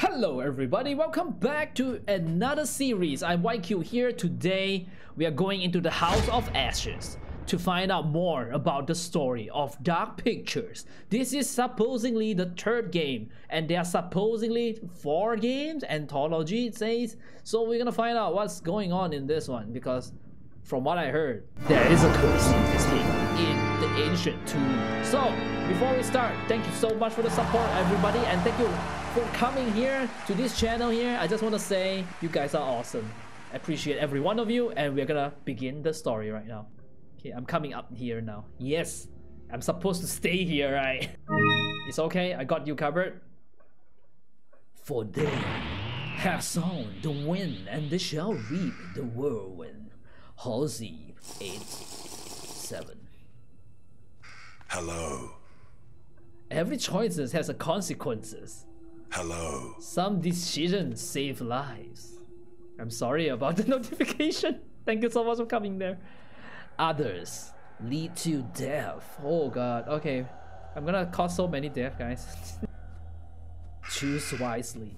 Hello everybody, welcome back to another series. I'm YQ here. Today we are going into the House of Ashes to find out more about the story of Dark Pictures. This is supposedly the third game and there are supposedly four games, anthology it says. So we're gonna find out what's going on in this one because from what I heard, there is a curse in this game in the ancient tomb. So before we start, thank you so much for the support everybody and thank you for coming here to this channel here. I just want to say you guys are awesome. I appreciate every one of you and we're gonna begin the story right now. Okay, I'm coming up here now. Yes, I'm supposed to stay here, right? It's okay, I got you covered. For they have sown the wind and they shall reap the whirlwind. Hosea 8 7. Hello. Every choice has a consequences. Hello. Some decisions save lives. I'm sorry about the notification. Thank you so much for coming there. Others lead to death. Oh god. Okay. I'm gonna cause so many death, guys. Choose wisely.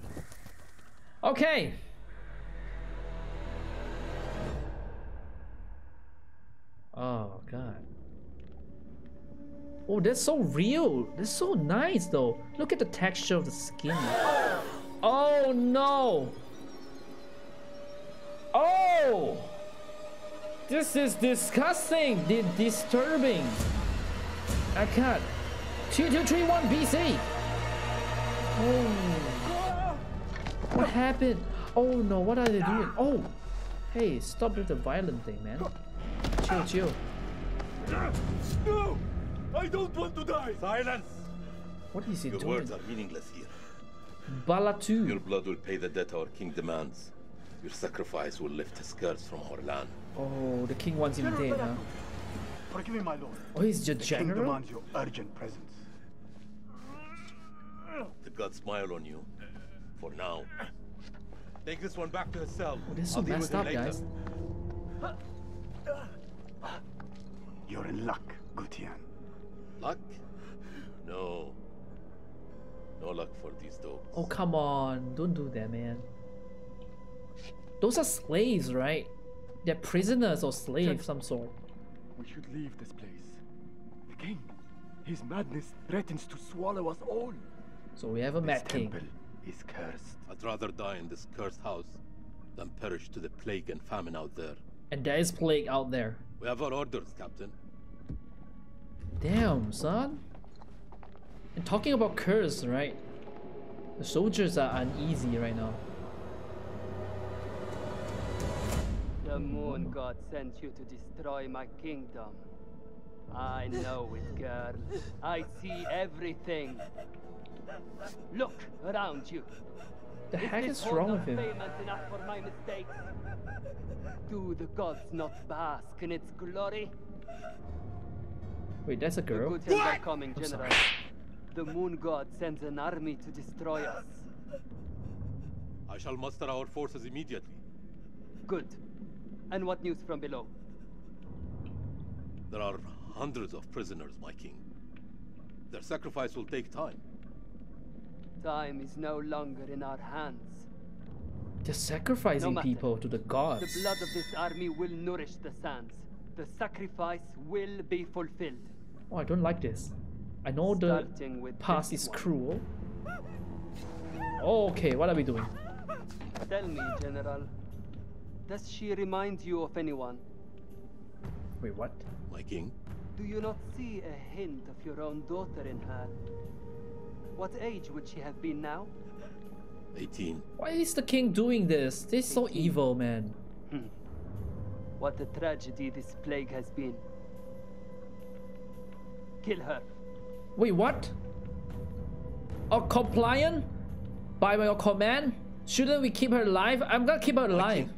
Okay. Oh god. Oh, that's so real. That's so nice though. Look at the texture of the skin. Oh no. Oh. This is disgusting. Di disturbing. I can't. 2231 BC. Oh. What happened? Oh no, what are they doing? Oh. Hey, stop with the violent thing, man. Chill, chill. No! I don't want to die! Silence! What is he Your doing? The words are meaningless here. Balathu. Your blood will pay the debt our king demands. Your sacrifice will lift his curse from our land. Oh, the king wants him dead, huh? Forgive me, my lord. Oh, he's the The king general? demands your urgent presence. The gods smile on you. For now. Take this one back to his cell. Oh, this is so I'll messed up, later. guys. You're in luck, Gutian. Luck? No. No luck for these dogs. Oh, come on. Don't do that, man. Those are slaves, right? They're prisoners or slaves, some sort. We should leave this place. The king, his madness threatens to swallow us all. So we have a This mad king. temple is cursed. I'd rather die in this cursed house than perish to the plague and famine out there. And there is plague out there. We have our orders, Captain. Damn, son. And talking about curse, right? The soldiers are uneasy right now. The moon god sent you to destroy my kingdom. I know it, girl. I see everything. Look around you. The heck this is wrong with him? enough for my mistakes? Do the gods not bask in its glory? Wait, that's a The girl? good things are coming, General. The moon god sends an army to destroy us. I shall muster our forces immediately. Good. And what news from below? There are hundreds of prisoners, my king. Their sacrifice will take time. Time is no longer in our hands. They're sacrificing matter. people to the gods. The blood of this army will nourish the sands. The sacrifice will be fulfilled. Oh, I don't like this. I know the Starting with past is one. cruel. Oh, okay, what are we doing? Tell me, General. Does she remind you of anyone? Wait, what? My king, Do you not see a hint of your own daughter in her? What age would she have been now? 18. Why is the king doing this? This is so evil, man. Hmm. What a tragedy this plague has been. Kill her. Wait, what? A compliant? By your command? Shouldn't we keep her alive? I'm gonna keep her alive.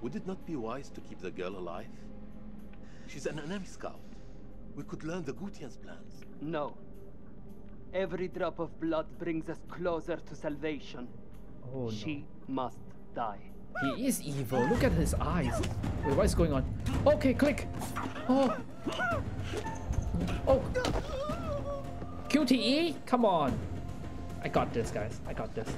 would it not be wise to keep the girl alive? She's an enemy scout. We could learn the Gutian's plans. No. Every drop of blood brings us closer to salvation. Oh She must die. He is evil. Look at his eyes. Wait, what is going on? Okay, click. Oh. Oh. QTE? Come on. I got this, guys. I got this.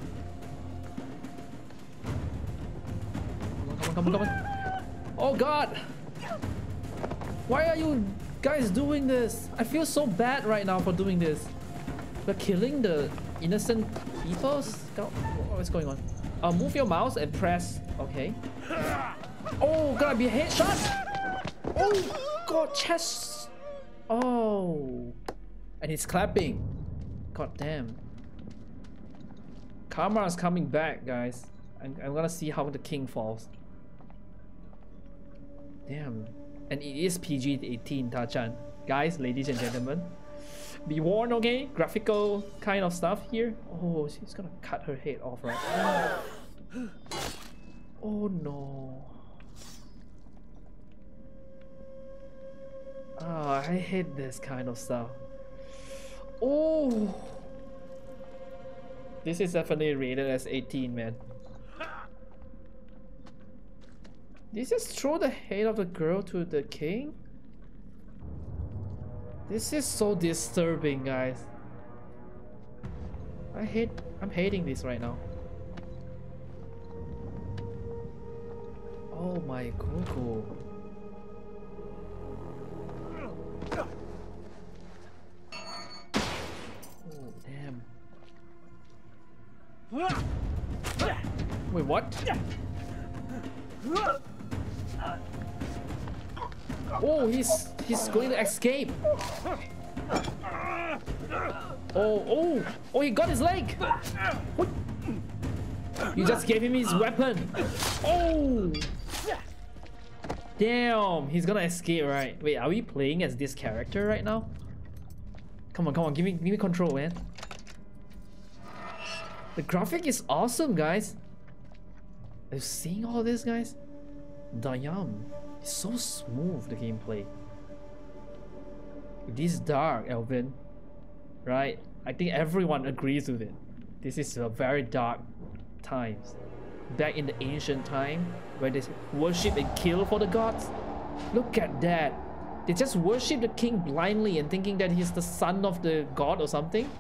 Come on, come on, come on. Oh god! Why are you guys doing this? I feel so bad right now for doing this. We're killing the innocent people? What is going on? Uh, move your mouse and press. Okay. Oh, gonna be headshot! Oh, god, chest! Oh. And he's clapping. God damn. Karma is coming back, guys. I'm, I'm gonna see how the king falls. Damn. And it is PG-18, Tachan. Guys, ladies and gentlemen. Be warned, okay? Graphical kind of stuff here. Oh, she's gonna cut her head off, right? oh no. Oh, I hate this kind of stuff. Oh. This is definitely rated as 18, man. Did just throw the head of the girl to the king? This is so disturbing, guys. I hate... I'm hating this right now. Oh my Goku. Wait, what? Oh, he's he's going to escape. Oh, oh, oh, he got his leg. What? You just gave him his weapon. Oh. Damn, he's gonna escape, right? Wait, are we playing as this character right now? Come on, come on, give me, give me control, man. The graphic is awesome, guys. Are you seeing all this, guys? Damn. Um, it's so smooth, the gameplay. It is dark, Elvin. Right? I think everyone agrees with it. This is a very dark times. Back in the ancient time, where they worship and kill for the gods. Look at that. They just worship the king blindly and thinking that he's the son of the god or something.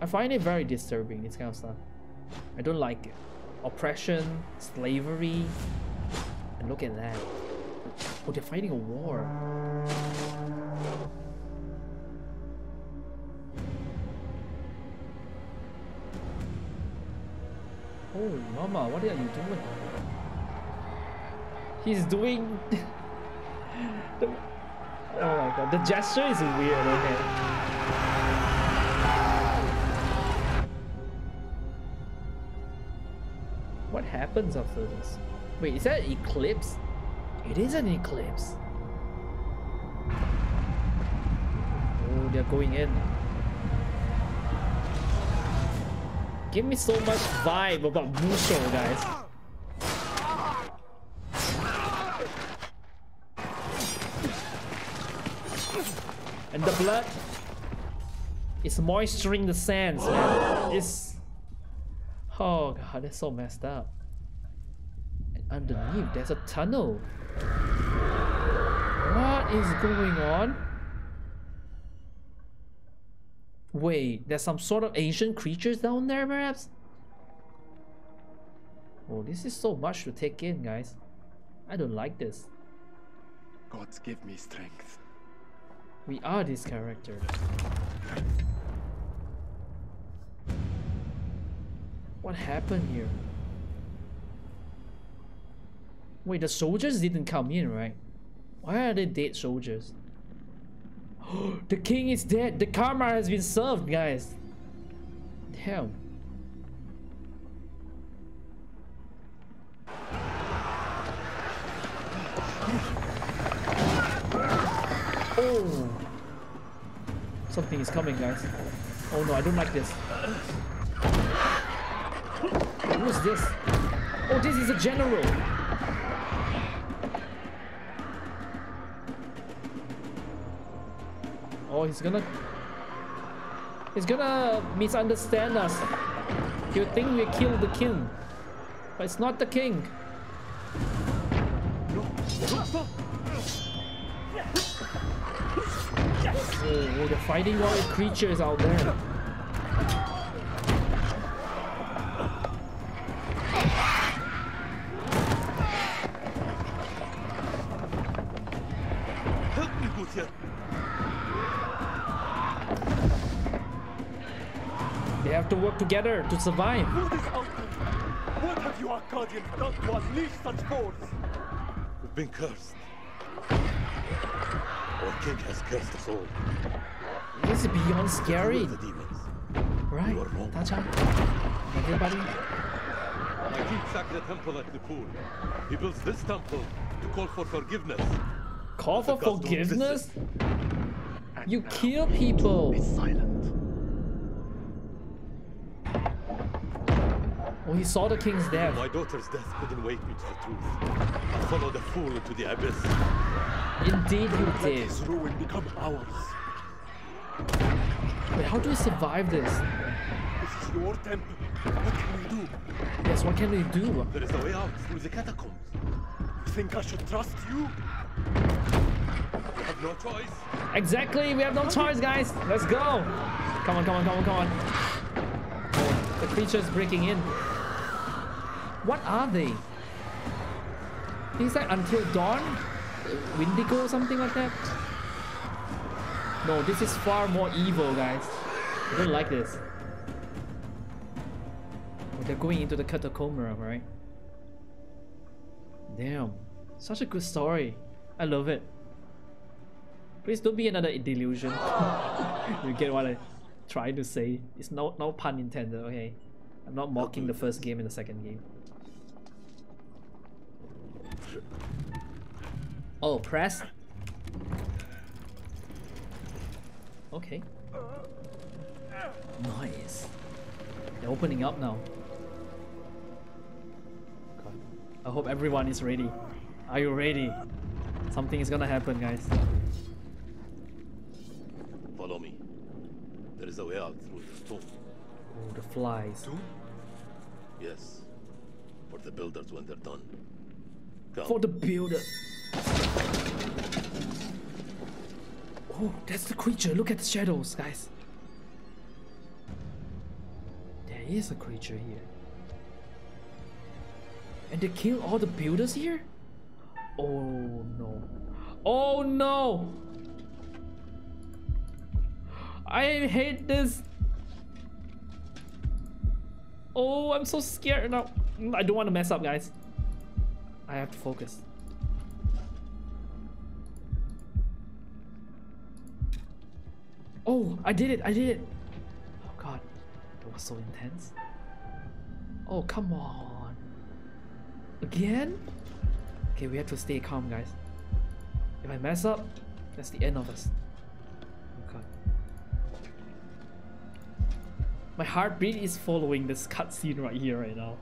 I find it very disturbing, this kind of stuff. I don't like it. Oppression, slavery, and look at that. Oh, they're fighting a war. Oh, mama, what are you doing? He's doing... the... Oh my god, the gesture is weird, okay. What happens after this? Wait, is that an eclipse? It is an eclipse. Oh, they're going in. Give me so much vibe about Musou, guys. And the blood is moisturing the sands, man. It's... Oh god, that's so messed up And underneath there's a tunnel. What is going on? Wait, there's some sort of ancient creatures down there perhaps? Oh, this is so much to take in, guys. I don't like this. Gods give me strength. We are this character. What happened here? Wait, the soldiers didn't come in, right? Why are they dead soldiers? the king is dead. The karma has been served, guys. Damn. Oh. Something is coming, guys. Oh no, I don't like this. Who's this? Oh, this is a general. Oh, he's gonna... He's gonna misunderstand us. He'll think we killed the king. But it's not the king. Oh, they're fighting wild creatures out there. Together to survive. What is out? What have you Akkadians done to unleash such force? We've been cursed. Our king has cursed us all. This is beyond scary. The demons. Right, You are wrong. Tachan. Everybody. My king sacked the temple at Nippur. He builds this temple to call for forgiveness. Call for The gods don't forgiveness? You kill people. Be silent. Oh, he saw the king's death. My daughter's death couldn't wake me to the truth. I followed the fool into the abyss. Indeed you Let did. his ruin become ours. Wait, how do we survive this? This is your temple. What can we do? Yes, what can we do? There is a way out through the catacombs. You think I should trust you? We have no choice. Exactly, we have no choice, guys. Let's go. Come on, come on, come on, come on. The creature is breaking in. What are they? Things like Until Dawn? Wendigo or something like that? No, this is far more evil, guys. I don't like this. They're going into the catacomb, right? Damn. Such a good story. I love it. Please don't be another delusion. you get what I'm trying to say. It's no no pun intended, okay? I'm not mocking the first game and the second game. Oh, press. Okay. Nice. They're opening up now. I hope everyone is ready. Are you ready? Something is gonna happen, guys. Follow me. There is a way out through the tomb. Oh, the flies. Tomb? Yes. For the builders when they're done. Come. For the builder. Oh, that's the creature. Look at the shadows, guys. There is a creature here. And they kill all the builders here? Oh no. Oh no! I hate this. Oh, I'm so scared now. Mm, I don't want to mess up, guys. I have to focus. Oh, I did it! I did it! Oh god, that was so intense. Oh, come on. Again? Okay, we have to stay calm, guys. If I mess up, that's the end of us. Oh god. My heartbeat is following this cutscene right here, right now.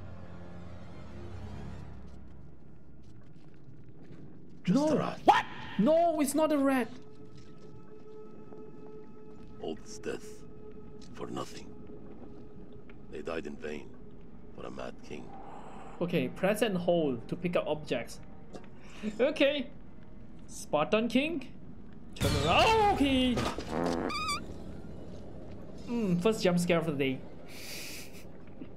Just no! a rat. What? No, it's not a rat! All this death. For nothing. They died in vain. For a mad king. Okay, press and hold to pick up objects. Okay. Spartan King. Turn around. Okay. Mm, first jump scare of the day.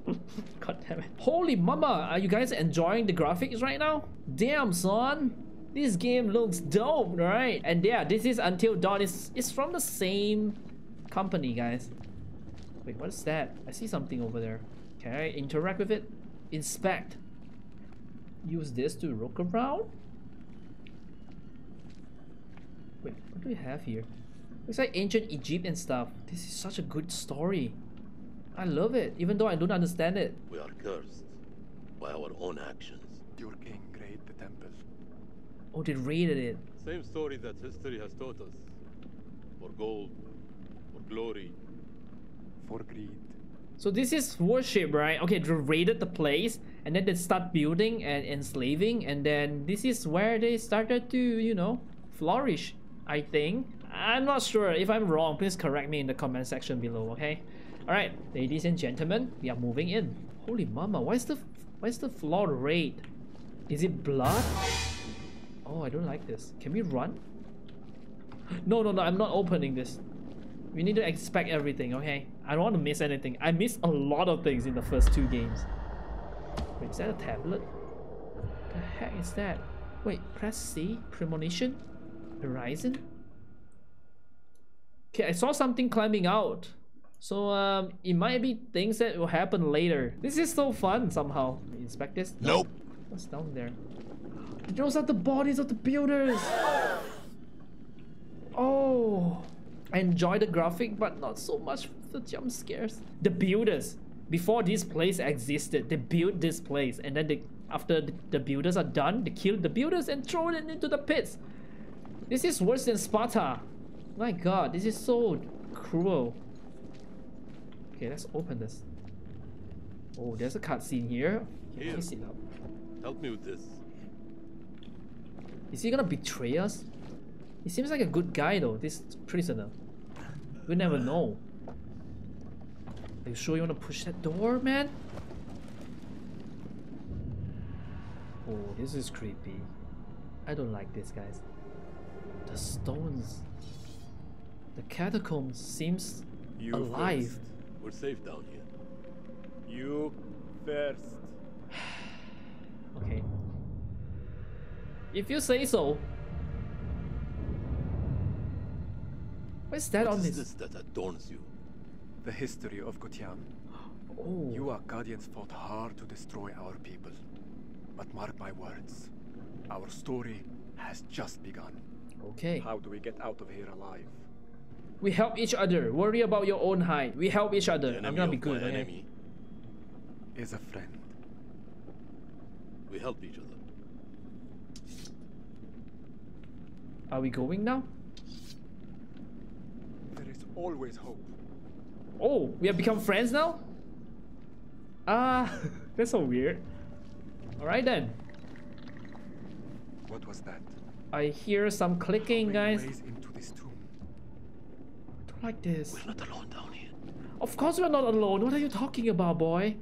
God damn it. Holy mama, are you guys enjoying the graphics right now? Damn, son. This game looks dope, right? And yeah, this is Until Dawn. It's, it's from the same company, guys. Wait, what is that? I see something over there. Can I interact with it? Inspect. Use this to look around? Wait, what do we have here? Looks like ancient Egypt and stuff. This is such a good story. I love it, even though I don't understand it. We are cursed by our own actions. Your king raid the temple. Oh, they raided it. Same story that history has taught us. For gold, for glory. For greed. So this is worship, right? Okay, they raided the place and then they start building and enslaving and then this is where they started to, you know, flourish, I think. I'm not sure. If I'm wrong, please correct me in the comment section below, okay? Alright, ladies and gentlemen, we are moving in. Holy mama, why is the why is the floor red? Is it blood? Oh, I don't like this. Can we run? No, no, no, I'm not opening this. We need to expect everything, okay? I don't want to miss anything. I missed a lot of things in the first two games. Wait, is that a tablet? The heck is that? Wait, press C? Premonition? Horizon? Okay, I saw something climbing out. So um, it might be things that will happen later. This is so fun somehow. Inspect this. Nope. What's down there? Those are the bodies of the builders. Oh, I enjoy the graphic, but not so much the jump scares. The builders, before this place existed, they built this place, and then they, after the, builders are done, they kill the builders and throw them into the pits. This is worse than Sparta. My God, this is so cruel. Okay, let's open this. Oh, there's a cutscene here. Here. please sit up. Help me with this. Is he gonna betray us? He seems like a good guy though, this prisoner. We never know. Are you sure you wanna push that door, man? Oh, this is creepy. I don't like this, guys. The stones. The catacombs seems You alive. first. We're safe down here. You first. Okay. If you say so. What's that What on is this? this that adorns you? The history of Gutian. Oh. You Akkadians fought hard to destroy our people. But mark my words, our story has just begun. Okay. How do we get out of here alive? We help each other. Worry about your own hide. We help each other. The I'm gonna be good. Okay? enemy. Is a friend. We help each other. Are we going now? There is always hope. Oh, we have become friends now? Ah, that's so weird. Alright then. What was that? I hear some clicking, guys. into this tomb. Don't like this. We're not alone down here. Of course we're not alone. What are you talking about, boy?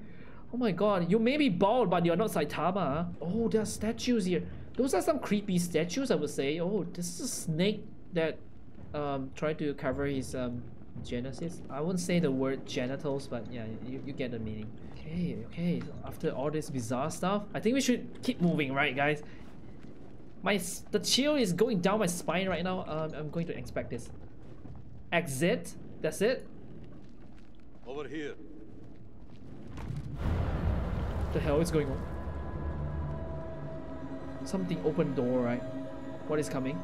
Oh my god, you may be bald, but you're not Saitama. Oh, there are statues here. Those are some creepy statues, I would say. Oh, this is a snake that um tried to cover his um genesis. I wouldn't say the word genitals, but yeah, you, you get the meaning. Okay, okay. After all this bizarre stuff, I think we should keep moving, right, guys? My the chill is going down my spine right now. Um, I'm going to inspect this. Exit. That's it. Over here. the hell is going on? Something opened door, right? What is coming?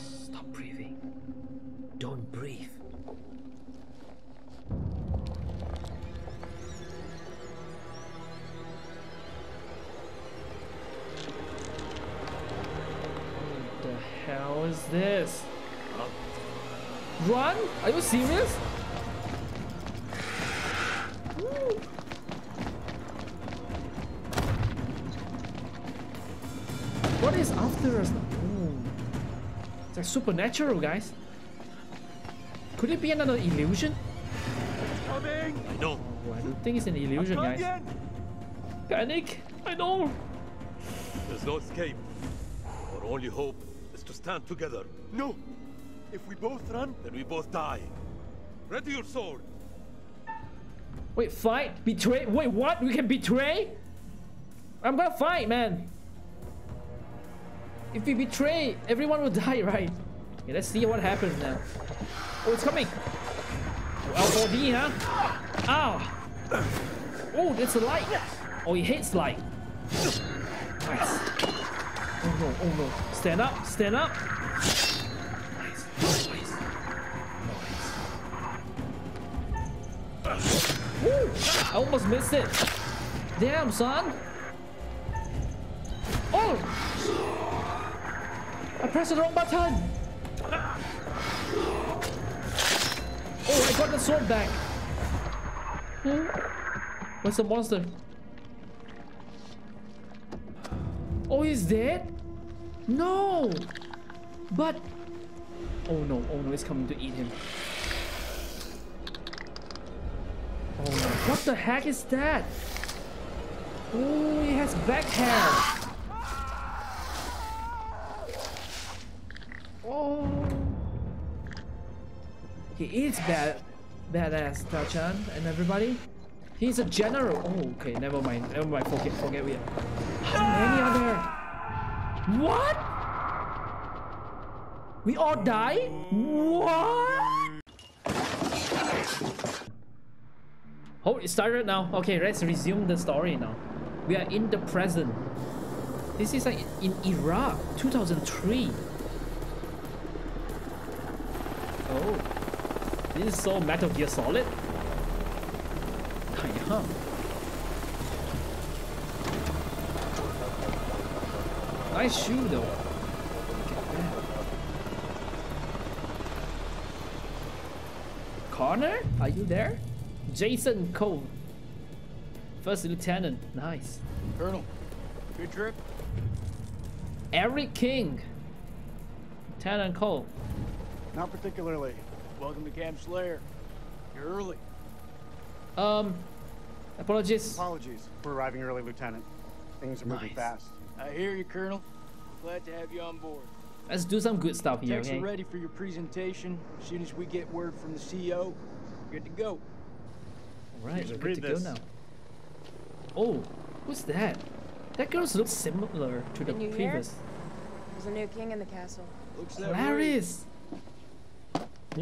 Stop breathing. Don't breathe. What the hell is this? Run? Are you serious? What is after us? Oh. It's like supernatural, guys. Could it be another illusion? Coming! I know. Oh, I don't think it's an illusion, guys. Akkadian! Panic! I know! There's no escape. Our only hope is to stand together. No! If we both run, Then we both die. Ready your sword. Wait, fight? Betray? Wait, what? We can betray? I'm gonna fight, man. If we betray, everyone will die, right? Okay, let's see what happens now. Oh, it's coming. Ah. Oh, L4D, huh? Ow! Oh, that's a light. Oh, he hates light. Nice. Oh no, oh no. Stand up, stand up. Nice, nice. Woo! I almost missed it. Damn, son. I pressed the wrong button. Oh, I got the sword back. Hmm? What's the monster? Oh, he's dead? No! But... Oh no, oh no, it's coming to eat him. Oh no. What the heck is that? Oh, he has back hair. He is bad, badass, Tachan and everybody. He's a general. Oh, okay, never mind. Never mind. Forget, forget we. How many are there? What? We all die? What? Oh, it started now. Okay, let's resume the story now. We are in the present. This is like in Iraq, 2003. Oh, this is so Metal Gear Solid. Yeah. Nice shoe though. Look at that. Connor, are you there? Jason Cole. First Lieutenant, nice. Colonel, good trip? Eric King. Lieutenant Cole. Not particularly. Welcome to Camp Slayer. You're early. Um, apologies. Apologies for arriving early, Lieutenant. Things are moving fast. I hear you, Colonel. Glad to have you on board. Let's do some good stuff here, Techs okay? are ready for your presentation. As soon as we get word from the CEO, good to go. Alright, we're read good to go now. Oh, who's that? That girl looks similar to the Can you hear? previous. There's a new king in the castle. Looks that way.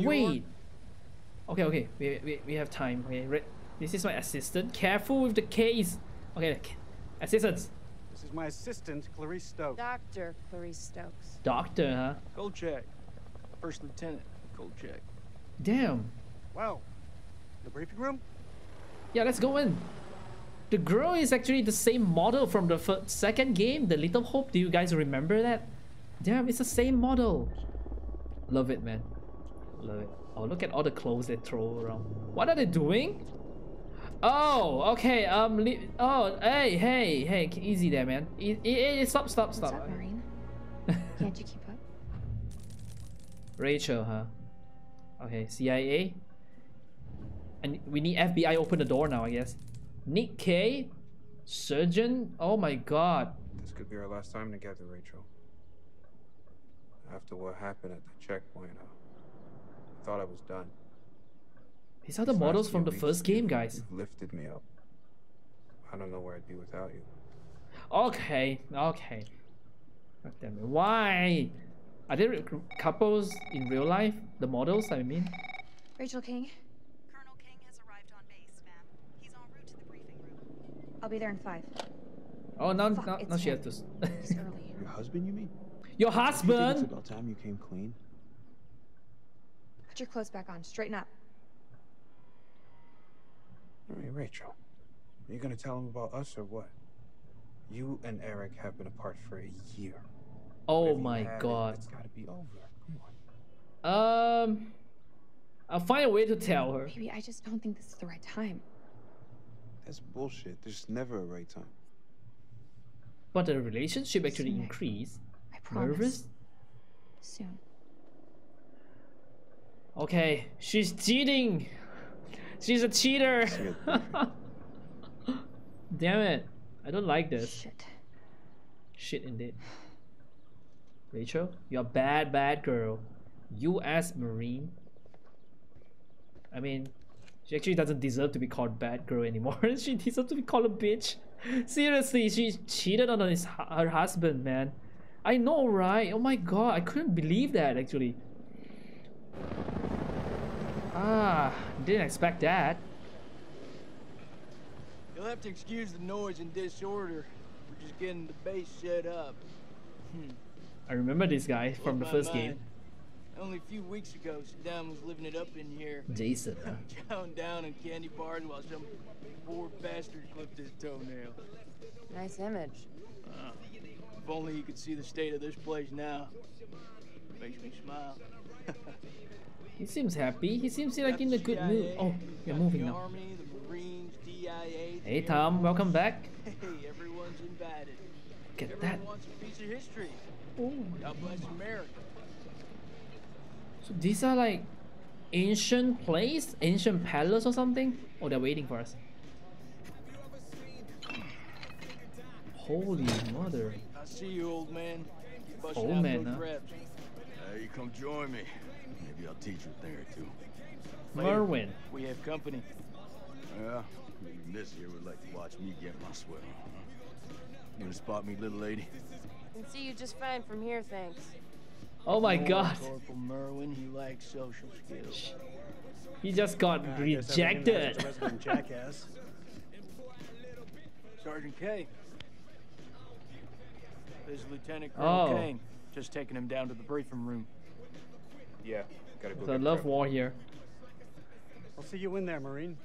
Clarice! You Wait! Okay, okay, we, we, we have time. Okay, re- this is my assistant. Careful with the case. Okay, c- assistants. This is my assistant, Clarice Stokes. Dr. Clarice Stokes. Doctor, huh? Kolchak. First Lieutenant Kolchak. Damn. Wow. The briefing room? Yeah, let's go in. The girl is actually the same model from the fir- second game, The Little Hope. Do you guys remember that? Damn, it's the same model. Love it, man. Love it. Oh, look at all the clothes they throw around. What are they doing? Oh, okay. Um. Li- oh, hey, hey, hey. Easy there, man. E- e- e- stop, stop, What's stop. up, Marine? Can't you keep up? Rachel, huh? Okay, CIA. And we need FBI open the door now, I guess. Nick Kay, surgeon. Oh my god. This could be our last time together, Rachel. After what happened at the checkpoint, uh, I thought I was done. These are the These models few from the first game, guys. You've lifted me up. I don't know where I'd be without you. Okay, okay. God damn it. Why? Are there couples in real life? The models, I mean. Rachel King, Colonel King has arrived on base, ma'am. He's en route to the briefing room. I'll be there in five. Oh, now, Fuck, now, it's now she has to. It's early. Your husband, you mean? Your You think it's husband. about time you came clean? Put your clothes back on. Straighten up. I mean, Rachel, are you gonna tell him about us or what? You and Eric have been apart for a year. Oh my had, it- god. It's gotta be over. Come on. Um, I'll find a way to tell her. Baby, I just don't think this is the right time. That's bullshit. There's never a right time. But the relationship actually Soon. increased. I promise. Nervous? Soon. Okay, she's cheating. She's a cheater. See you at the Damn it. I don't like this. Shit. Shit indeed. Rachel, you're a bad, bad girl. U.S. Marine. I mean, she actually doesn't deserve to be called bad girl anymore. she deserves to be called a bitch. Seriously, she cheated on his, her husband, man. I know, right? Oh my god, I couldn't believe that actually. Ah, didn't expect that. You'll have to excuse the noise and disorder. We're just getting the base set up. Hmm. I remember this guy from the Blows my first game. Only a few weeks ago, Saddam was living it up in here. Jason. huh? Chowing down on candy bars while some poor bastard clipped his toenail. Nice image. If only you could see the state of this place now. Makes me smile. He seems happy. He seems like in a good CIA, mood. Oh, we're moving the now. Army, the Marines, DIA. Hey Tom, welcome back. Hey, everyone's invited. Get Everyone that. wants a piece of history. Oh, God bless America. so these are like ancient place, ancient palace or something. Oh, they're waiting for us. Holy mother! I see you, old man. Old man, huh? Hey, come join me. Maybe I'll teach you a thing or two. Merwin. We have company. Yeah, even this here would like to watch me get my sweat on, huh? You gonna spot me, little lady? Can see you just fine from here, thanks. Oh my Lord god. Corporal Merwin, he lacks social skills. He just got I guess every human has its rejected. jackass. Sergeant Kay. This is Lieutenant Colonel Oh. Kane. Just taking him down to the briefing room. Yeah, gotta go. It's a get love war here. I'll see you in there, Marine.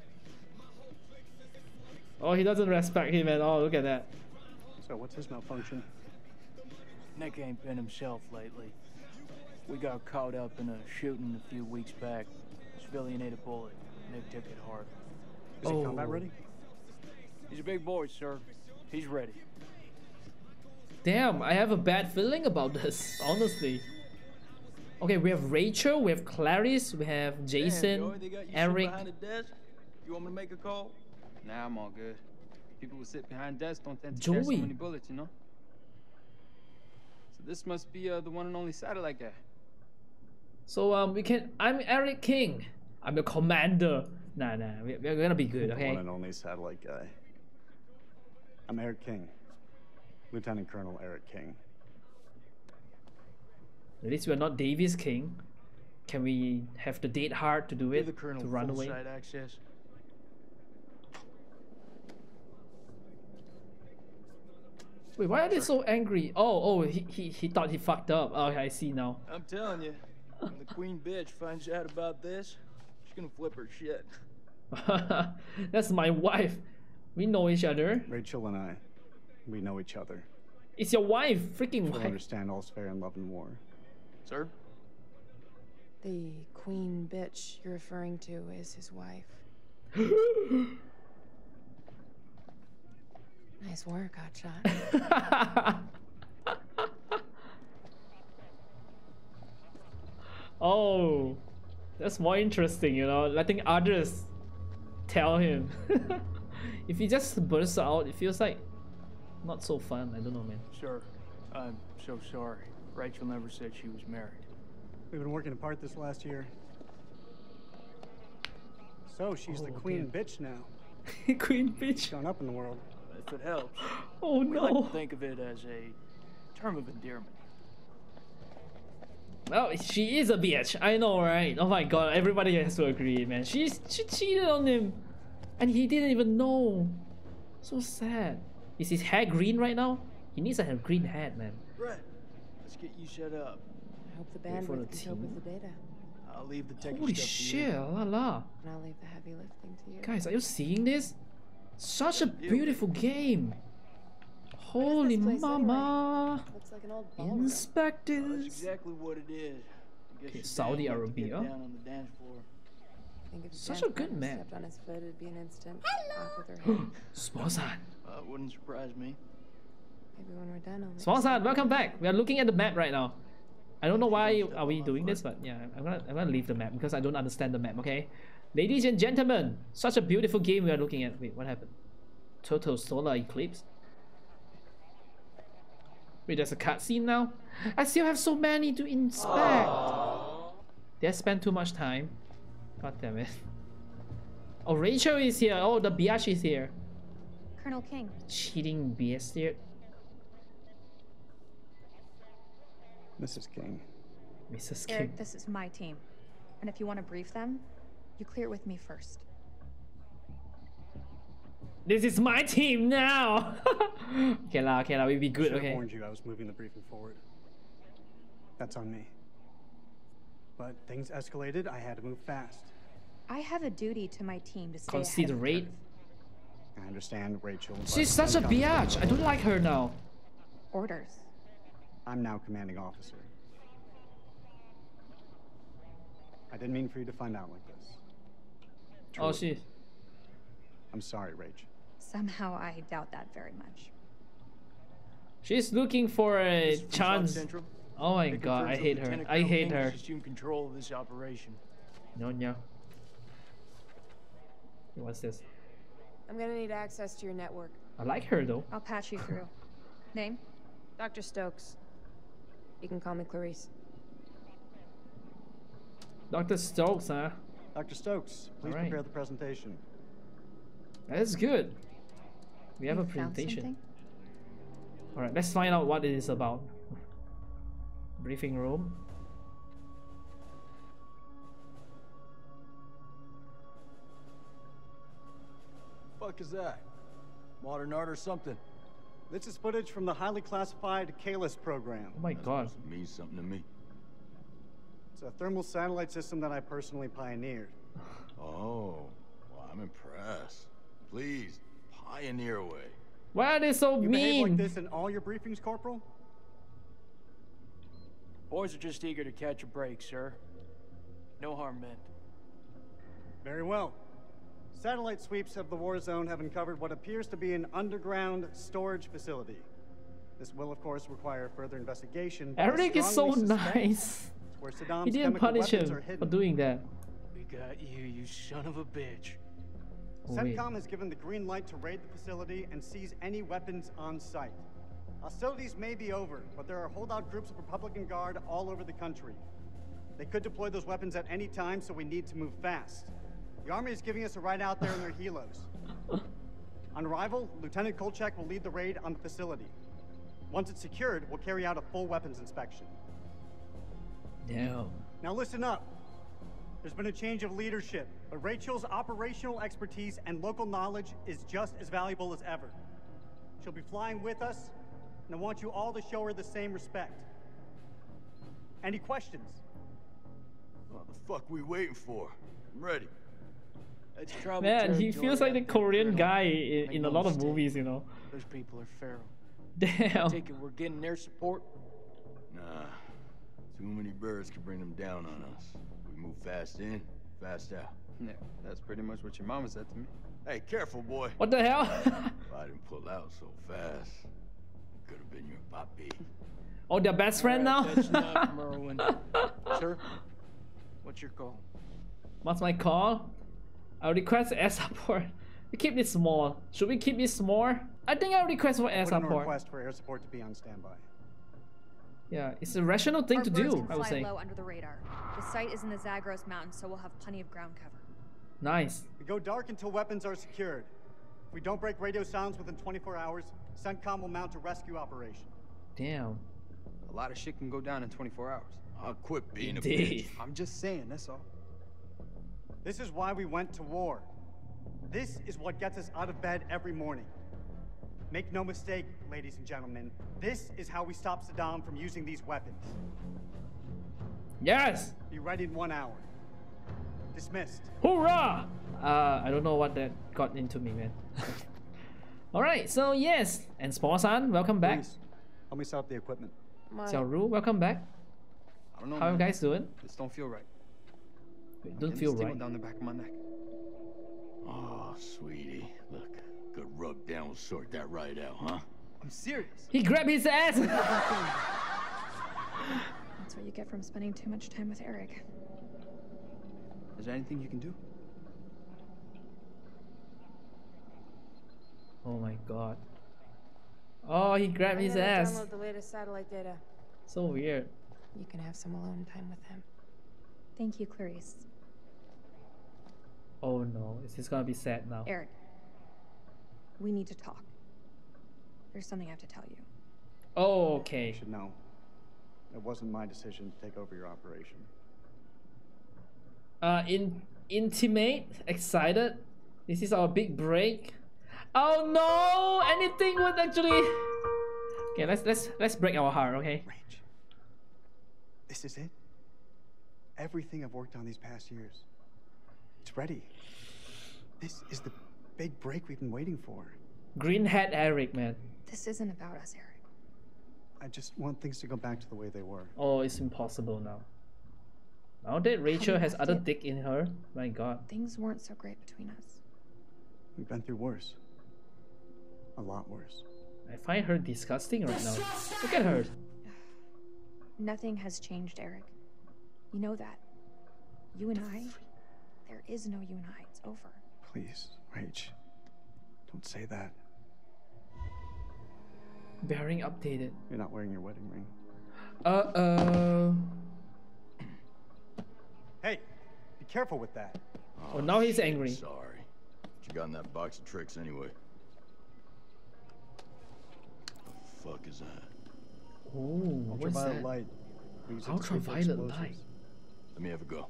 Oh, he doesn't respect him at all. Look at that. So what's his malfunction? Nick ain't been himself lately. We got caught up in a shooting a few weeks back. Civilian ate a bullet. Nick took it hard. Is he Oh. combat ready? Oh. He's a big boy, sir. He's ready. Damn, I have a bad feeling about this, honestly. Okay, we have Rachel, we have Clarice, we have Damn, Jason, Joey, they got you Eric. behind desk. You want me to make a call? Nah, I'm all good. People who sit behind desks don't tend to carry so Joey. many bullets, you know? So this must be uh, the one and only satellite guy. So um, we can. I'm Eric King. I'm the commander. Nah, nah, we- we're gonna be good, The okay? one and only satellite guy. I'm Eric King. Lieutenant Colonel Eric King. At least we're not Davis King. Can we have the date hard to do Give the it colonel to run full away? side access. Wait, why are they so angry? Oh, oh, he, he, he thought he fucked up. Oh, I see now. I'm telling you, when the queen bitch finds out about this, she's gonna flip her shit. That's my wife. We know each other. Rachel and I, we know each other. It's your wife, freaking She'll wife. understand all's fair in love and war. Sir? The queen bitch you're referring to is his wife. nice work, Hotshot. Oh, that's more interesting, you know, letting others tell him. if he just bursts out, it feels like not so fun. I don't know, man. Sure. I'm so sorry. Rachel never said she was married. We've been working apart this last year. So she's the Oh, queen bitch now. queen bitch. Showing up in the world. If it helps. Oh we like no. to think of it as a term of endearment. Well, she is a bitch. I know, right? Oh my god, everybody has to agree, man. She's she cheated on him, and he didn't even know. So sad. Is his hair green right now? He needs a green hair, man. Brett, let's get you set up. I hope the bandwidth can cope team. with the data. I'll leave the tech Holy stuff to shit, you. la la. And I'll leave the heavy lifting to you. Guys, are you seeing this? Such a beautiful game. Holy place mama. Looks like an old ballroom. That's Inspectors. exactly what it is. Okay, Saudi damn like to get Arabia. On the dance floor. I think if Such a good man. map. stepped on his foot, it'd be an instant off with her head. Small-san. Uh, wouldn't surprise me. Maybe when we're done, I'll Small-san, welcome back. We are looking at the map right now. I don't know why are we doing this, but yeah, I'm gonna I'm gonna leave the map because I don't understand the map. Okay, ladies and gentlemen, such a beautiful game we are looking at. Wait, what happened? Total solar eclipse. Wait, there's a cutscene now. I still have so many to inspect. Did I spend too much time? God damn it. Oh, Rachel is here. Oh, the biatch is here. Colonel King, Cheating BS here. Mrs. King. Mrs. King. Eric, this is my team. And if you want to brief them, you clear it with me first. This is my team now. okay lah, okay lah, we be good, Should've okay. warned you I was moving the briefing forward. That's on me. But things escalated. I had to move fast. I have a duty to my team to stay ahead of the Considerate. I understand, Rachel. She's such a when it comes to biatch. I don't like her now. Orders. I'm now commanding officer. I didn't mean for you to find out like this. Oh, Truly. she. I'm sorry, Rach. Somehow I doubt that very much. She's looking for a This is from South chance. Central. Oh my It god, I confirms that hate her. I Colonel hate King her. has assumed control of this operation. No, no. What's this? I'm gonna need access to your network. I like her though. I'll patch you through. Name? Dr. Stokes. You can call me Clarice. Dr. Stokes, huh? Dr. Stokes, please right. prepare the presentation. That is good. We have you a presentation. Alright, let's find out what it is about. Briefing room. Fuck is that? Modern art or something? This is footage from the highly classified Kalis program. Oh my god. It means something to me. It's a thermal satellite system that I personally pioneered. Oh, well, I'm impressed. Please, pioneer away. Why are they so You behave mean? like this in all your briefings, Corporal? Boys are just eager to catch a break, sir. No harm meant. Very well. Satellite sweeps of the war zone have uncovered what appears to be an underground storage facility. This will, of course, require further investigation. but I Eric is so strongly suspect nice. it's Where Saddam's He didn't punish him for doing that. We got you, you son of a bitch. Oh. CENTCOM has given the green light to raid the facility and seize any weapons on site. Hostilities may be over, but there are holdout groups of Republican Guard all over the country. They could deploy those weapons at any time, so we need to move fast. The Army is giving us a ride out there in their helos. On arrival, Lieutenant Kolchak will lead the raid on the facility. Once it's secured, we'll carry out a full weapons inspection. Damn. Now listen up. There's been a change of leadership, but Rachel's operational expertise and local knowledge is just as valuable as ever. She'll be flying with us, and I want you all to show her the same respect. Any questions? What the fuck we waiting for? I'm ready. That's trouble Man, he feels like the Korean guy in, in a lot of movies, you know. Those people are feral. Damn. Take it we're getting their support. Nah, too many birds could bring them down on us. We move fast in, fast out. Yeah, that's pretty much what your mama said to me. Hey, careful, boy. What the hell? If I didn't pull out so fast, it could have been your papi. oh, they're best friend All now? That's enough, Merwin. Sir, what's your call? What's my call? I request air support. We keep this small. Should we keep this small? I think I'll request for air Put in a support. request for air support to be on standby. Yeah, it's a rational thing Our to birds do, can I would fly say. low under the radar. The site is in the Zagros Mountains, so we'll have plenty of ground cover. Nice. We go dark until weapons are secured. If we don't break radio silence within 24 hours, CENTCOM will mount a rescue operation. Damn. A lot of shit can go down in 24 hours. I'll quit being a Indeed. bitch. I'm just saying, that's all. This is why we went to war. This is what gets us out of bed every morning. Make no mistake, ladies and gentlemen, this is how we stop Saddam from using these weapons. Yes! Be ready in one hour. Dismissed. Hoorah! Uh, I don't know what that got into me, man. Alright, so yes. And Spore-san, welcome back. Please, help me set up the equipment. My, Xiao Ru, welcome back. I don't know. How are you guys doing? This don't feel right. It I'm don't feel right. down the back of my neck. Oh, sweetie. Look, good rub down will sort that right out, huh? I'm serious. He grabbed his ass! That's what you get from spending too much time with Eric. Is there anything you can do? oh my god. Oh, he grabbed I'm his gonna ass. Download the latest satellite data. So weird. You can have some alone time with him. Thank you, Clarice. Oh no, is this gonna be sad now? Eric, we need to talk. There's something I have to tell you. Oh, okay. You okay. should know. It wasn't my decision to take over your operation. Uh, in intimate, excited. This is our big break. Oh no! Anything would actually. Okay, let's let's let's break our heart. Okay. Rach, this is it. Everything I've worked on these past years. It's ready. This is the big break we've been waiting for. Green hat Eric, man. This isn't about us, Eric. I just want things to go back to the way they were. Oh, it's impossible now. Now that Rachel has other it. dick in her, my god. Things weren't so great between us. We've been through worse. A lot worse. I find her disgusting right now. Look at her. Nothing has changed, Eric. You know that. You and I, there is no you and I. It's over. Please, Rach. Don't say that. Bearing updated. You're not wearing your wedding ring. Uh uh. Hey, be careful with that. Oh, now he's shit, angry. Sorry. What you got in that box of tricks anyway? The fuck is that? Oh, what's Ultraviolet that? light. We use it to sweep for Ultraviolet light. Let me have a go.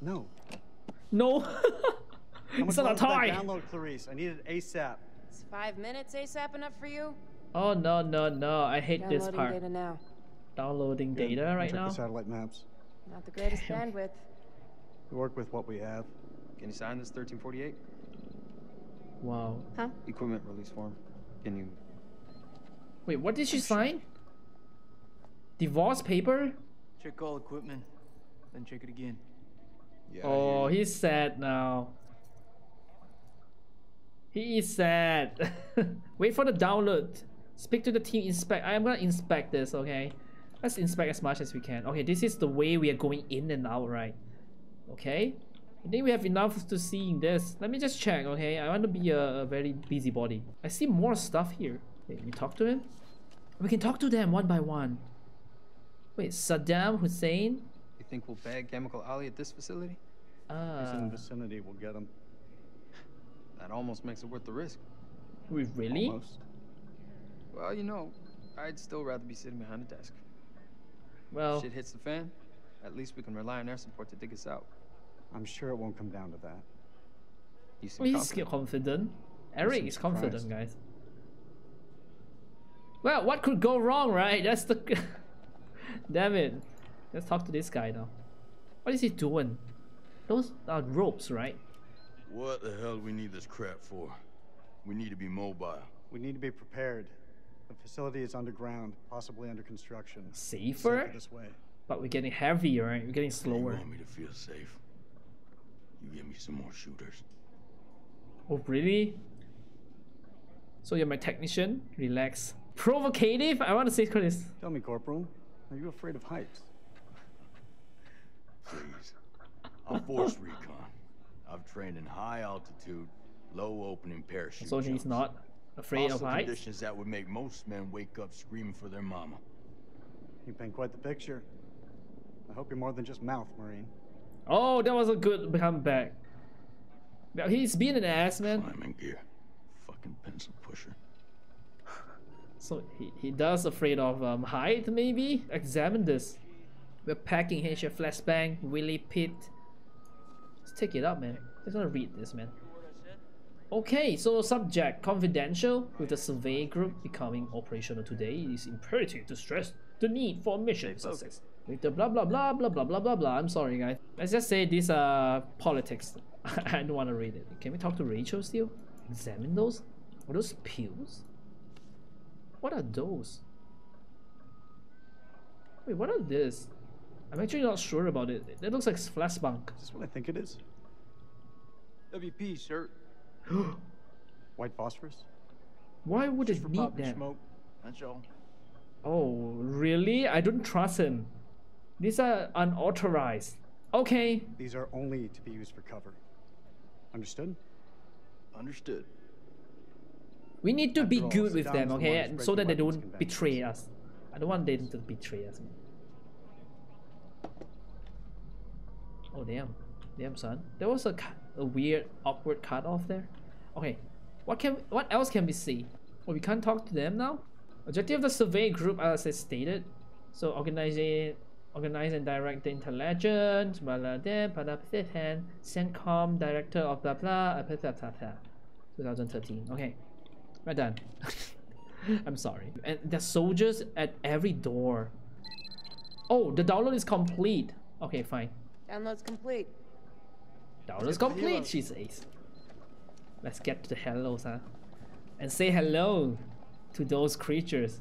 No. No. How much It's not a longer did that toy. Download, Clarice. I need it ASAP. It's five minutes ASAP enough for you? Oh no no no! I hate this Downloading part. data now. Downloading Good. data I'll right check now. the satellite maps. Not the greatest bandwidth. We work with what we have. Can you sign this 1348? Wow. Huh? Equipment release form. Can you? Wait, what did she sign? Divorce paper? Check all equipment, then check it again. Oh, he's sad now. He is sad. Wait for the download. Speak to the team, inspect. I am gonna inspect this, okay? Let's inspect as much as we can. Okay, this is the way we are going in and out, right? Okay? I think we have enough to see in this. Let me just check, okay? I want to be a, a very busybody. I see more stuff here. Wait, we talk to him? We can talk to them one by one. Wait, Saddam Hussein? You think we'll bag Chemical Ali at this facility? Who's Ah, in the vicinity, we'll get him. That almost makes it worth the risk. we really? Almost. Well, you know, I'd still rather be sitting behind a desk. Well, If shit hits the fan, at least we can rely on air support to dig us out. I'm sure it won't come down to that. You seem he's confident. confident. Eric seem is confident, surprised. guys. Well, what could go wrong, right? That's the. Damn it. Let's talk to this guy now. What is he doing? Those are ropes, right? What the hell do we need this crap for? We need to be mobile. We need to be prepared. The facility is underground, possibly under construction. Safer? this way. But we're getting heavier, right? We're getting slower. You want me to feel safe? You give me some more shooters. Oh, really? So you're my technician? Relax. Provocative? I want to say this. Tell me, Corporal, are you afraid of heights? Please. I'm Force Recon. I've trained in high altitude, low opening parachute. So he's jumps. not afraid of Hostile heights? conditions that would make most men wake up screaming for their mama. You paint quite the picture. I hope you're more than just mouth, Marine. Oh, that was a good comeback. Now, He's been an ass, man. Climbing gear. Fucking pencil pusher. So he, he does afraid of um, height, maybe? Examine this. We're packing HF flashbang, Willie Pete. Let's take it up, man. Just gonna read this, man. Okay, so subject confidential with the survey group becoming operational today. It is imperative to stress the need for mission success. With the blah blah blah blah blah blah blah blah. I'm sorry, guys. Let's just say these are uh, politics. I don't want to read it. Can we talk to Rachel still? Examine those. Are those pills? What are those? Wait, what are this? I'm actually not sure about it. It looks like flashbang. Is this what I think it is? WP, sir. White phosphorus? Why would Just it need popping that? smoke. That's all. Oh, really? I don't trust him. These are unauthorized. Okay. These are only to be used for cover. Understood? Understood. We need to be After all, good with them, okay? So that they don't betray us. I don't want them to betray us. man. Oh damn, damn son. There was a a weird, awkward cut off there. Okay, what can what else can we see? Oh, we can't talk to them now. Objective of the survey group, as I stated. So organizing, organize and direct the intelligence, blah blah, blah blah blah, blah, CENTCOM director of blah blah, blah blah blah blah. 2013. Okay, we're done. I'm sorry. And there's soldiers at every door. Oh, the download is complete. Okay, fine. Download's complete. Download's complete, she says. Let's get to the hellos, huh? And say hello to those creatures.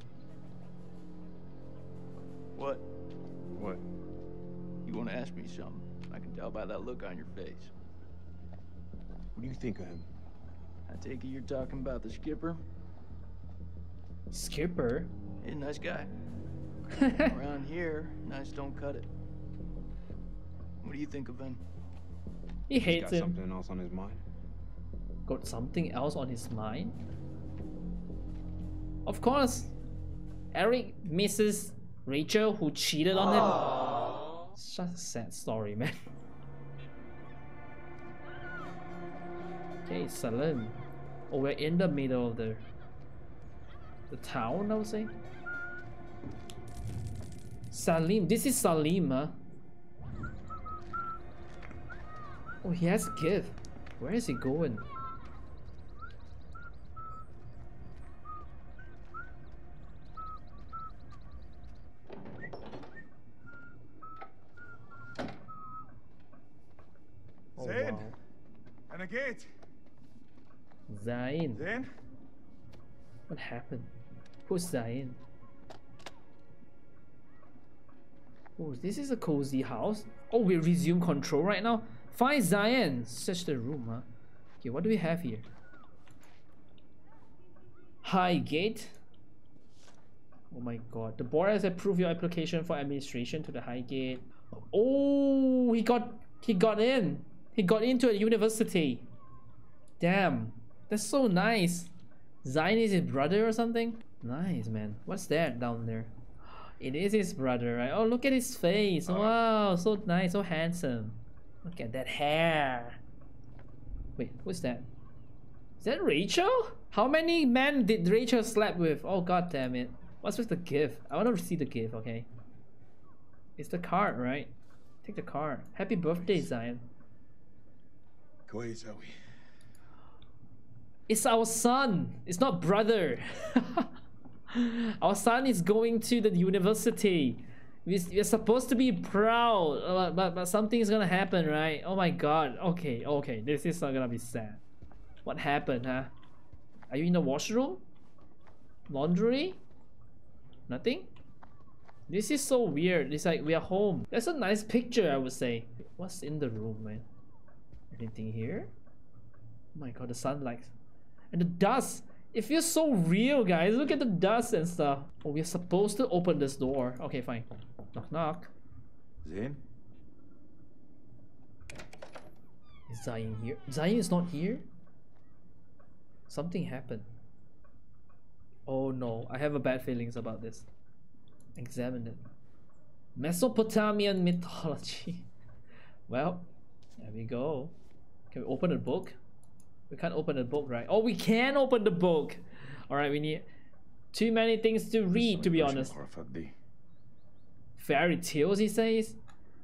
What? What? You want to ask me something? I can tell by that look on your face. What do you think of him? I take it you're talking about the skipper? Skipper? He's a nice guy. Around here, nice don't cut it. What do you think of him? He He's hates got him. something else on his mind. Got something else on his mind? Of course, Eric misses Rachel who cheated on him. Such a sad story, man. Okay, Salim. Oh, we're in the middle of the the town, I would say. Salim, this is Salim, huh? Oh, he has a gift. Where is he going? Zain, oh, wow. and a gate. Zain. Zain. What happened? Who's Zain? Oh, this is a cozy house. Oh, we resume control right now. Find Zion. Search the room, huh? Okay, what do we have here? High gate. Oh my god. The board has approved your application for administration to the high gate. Oh, he got he got in. He got into a university. Damn. That's so nice. Zion is his brother or something? Nice, man. What's that down there? It is his brother, right? Oh, look at his face. Uh-huh. Wow, so nice, so handsome. Look at that hair. Wait, who's that? Is that Rachel? How many men did Rachel slept with? Oh god damn it. What's with the gift? I wanna see the gift, okay. It's the card, right? Take the card. Happy birthday, Zion. Go. It's our son. It's not brother. our son is going to the university. We- We're supposed to be proud, uh, but, but something is gonna happen, right? Oh my god. Okay, okay. This is not gonna be sad. What happened, huh? Are you in the washroom? Laundry? Nothing? This is so weird. It's like we are home. That's a nice picture, I would say. What's in the room, man? Anything here? Oh my god, the sunlight. And the dust. It feels so real, guys. Look at the dust and stuff. Oh, we're supposed to open this door. Okay, fine. Knock, knock. Zane? Is Zion here? Zion is not here? Something happened. Oh no, I have a bad feelings about this. Examine it. Mesopotamian mythology. well, there we go. Can we open a book? We can't open a book, right? Oh, we can open the book! Alright, we need too many things to read, to be honest fairy tales, he says.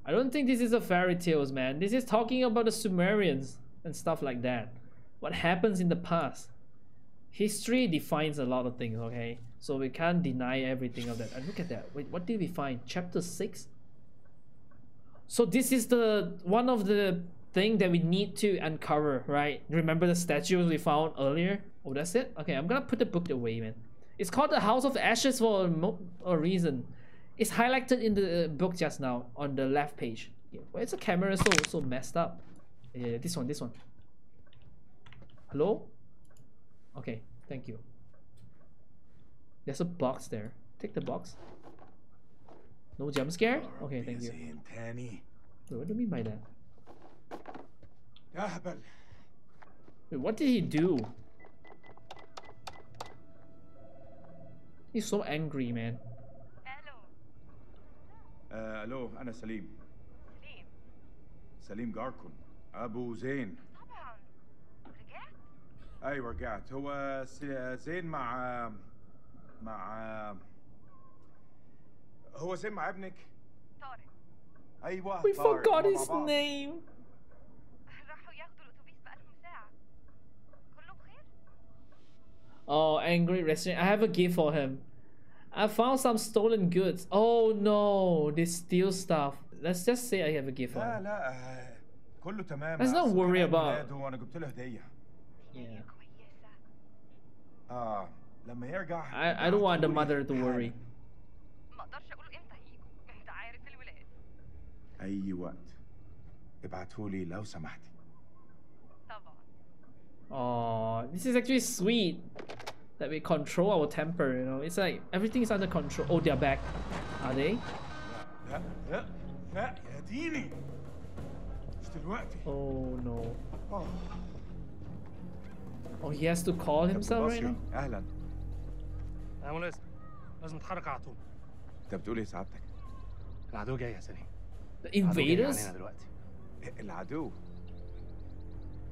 I don't think this is a fairy tales, man. This is talking about the Sumerians and stuff like that. What happens in the past. History defines a lot of things, okay? So we can't deny everything of that. And look at that. Wait, what did we find? Chapter 6? So this is the one of the thing that we need to uncover, right? Remember the statues we found earlier? Oh, that's it? Okay, I'm gonna put the book away, man. It's called the House of Ashes for a, a reason. It's highlighted in the uh, book just now on the left page. Yeah, well, it's a camera so so messed up. Yeah, this one, this one. Hello? Okay, thank you. There's a box there. Take the box. No jump scare? Okay, thank you. Wait, what do you mean by that? Wait, what did he do? He's so angry, man. آه الو انا سليم سليم سليم جاركون ابو زين طبعا رجعت ايوه رجعت هو س- زين مع مع هو زين مع ابنك طارق ايوه We طارق، forgot هما his مع بعض. name. راحوا ياخدوا الاتوبيس بقالهم ساعة كله بخير؟ Oh, angry restaurant. I have a gift for him. I found some stolen goods. Oh no, they steal stuff. Let's just say I have a gift for لا him. لا آه، كله تمام Let's not أصل worry كان about- ميلاده وانا جبت له هديه Yeah. كويسة اه لما يرجع I, I don't want the mother to worry. ما اقدرش اقول امتى هيجوا انت عارف الولاد اي وقت ابعتهولي لو سمحتي طبعا Oh, this is actually sweet that we control our temper, you know. It's like everything is under control. Oh, they're back. Are they? لا لا لا يا ديني مش دلوقتي Oh no. آه. Oh, he has to call himself right بصري، now? اهلا يا ملازم لازم نتحرك على طول انت بتقول ايه سعادتك العدو جاي يا سليم The العدو جاي invaders? علينا دلوقتي العدو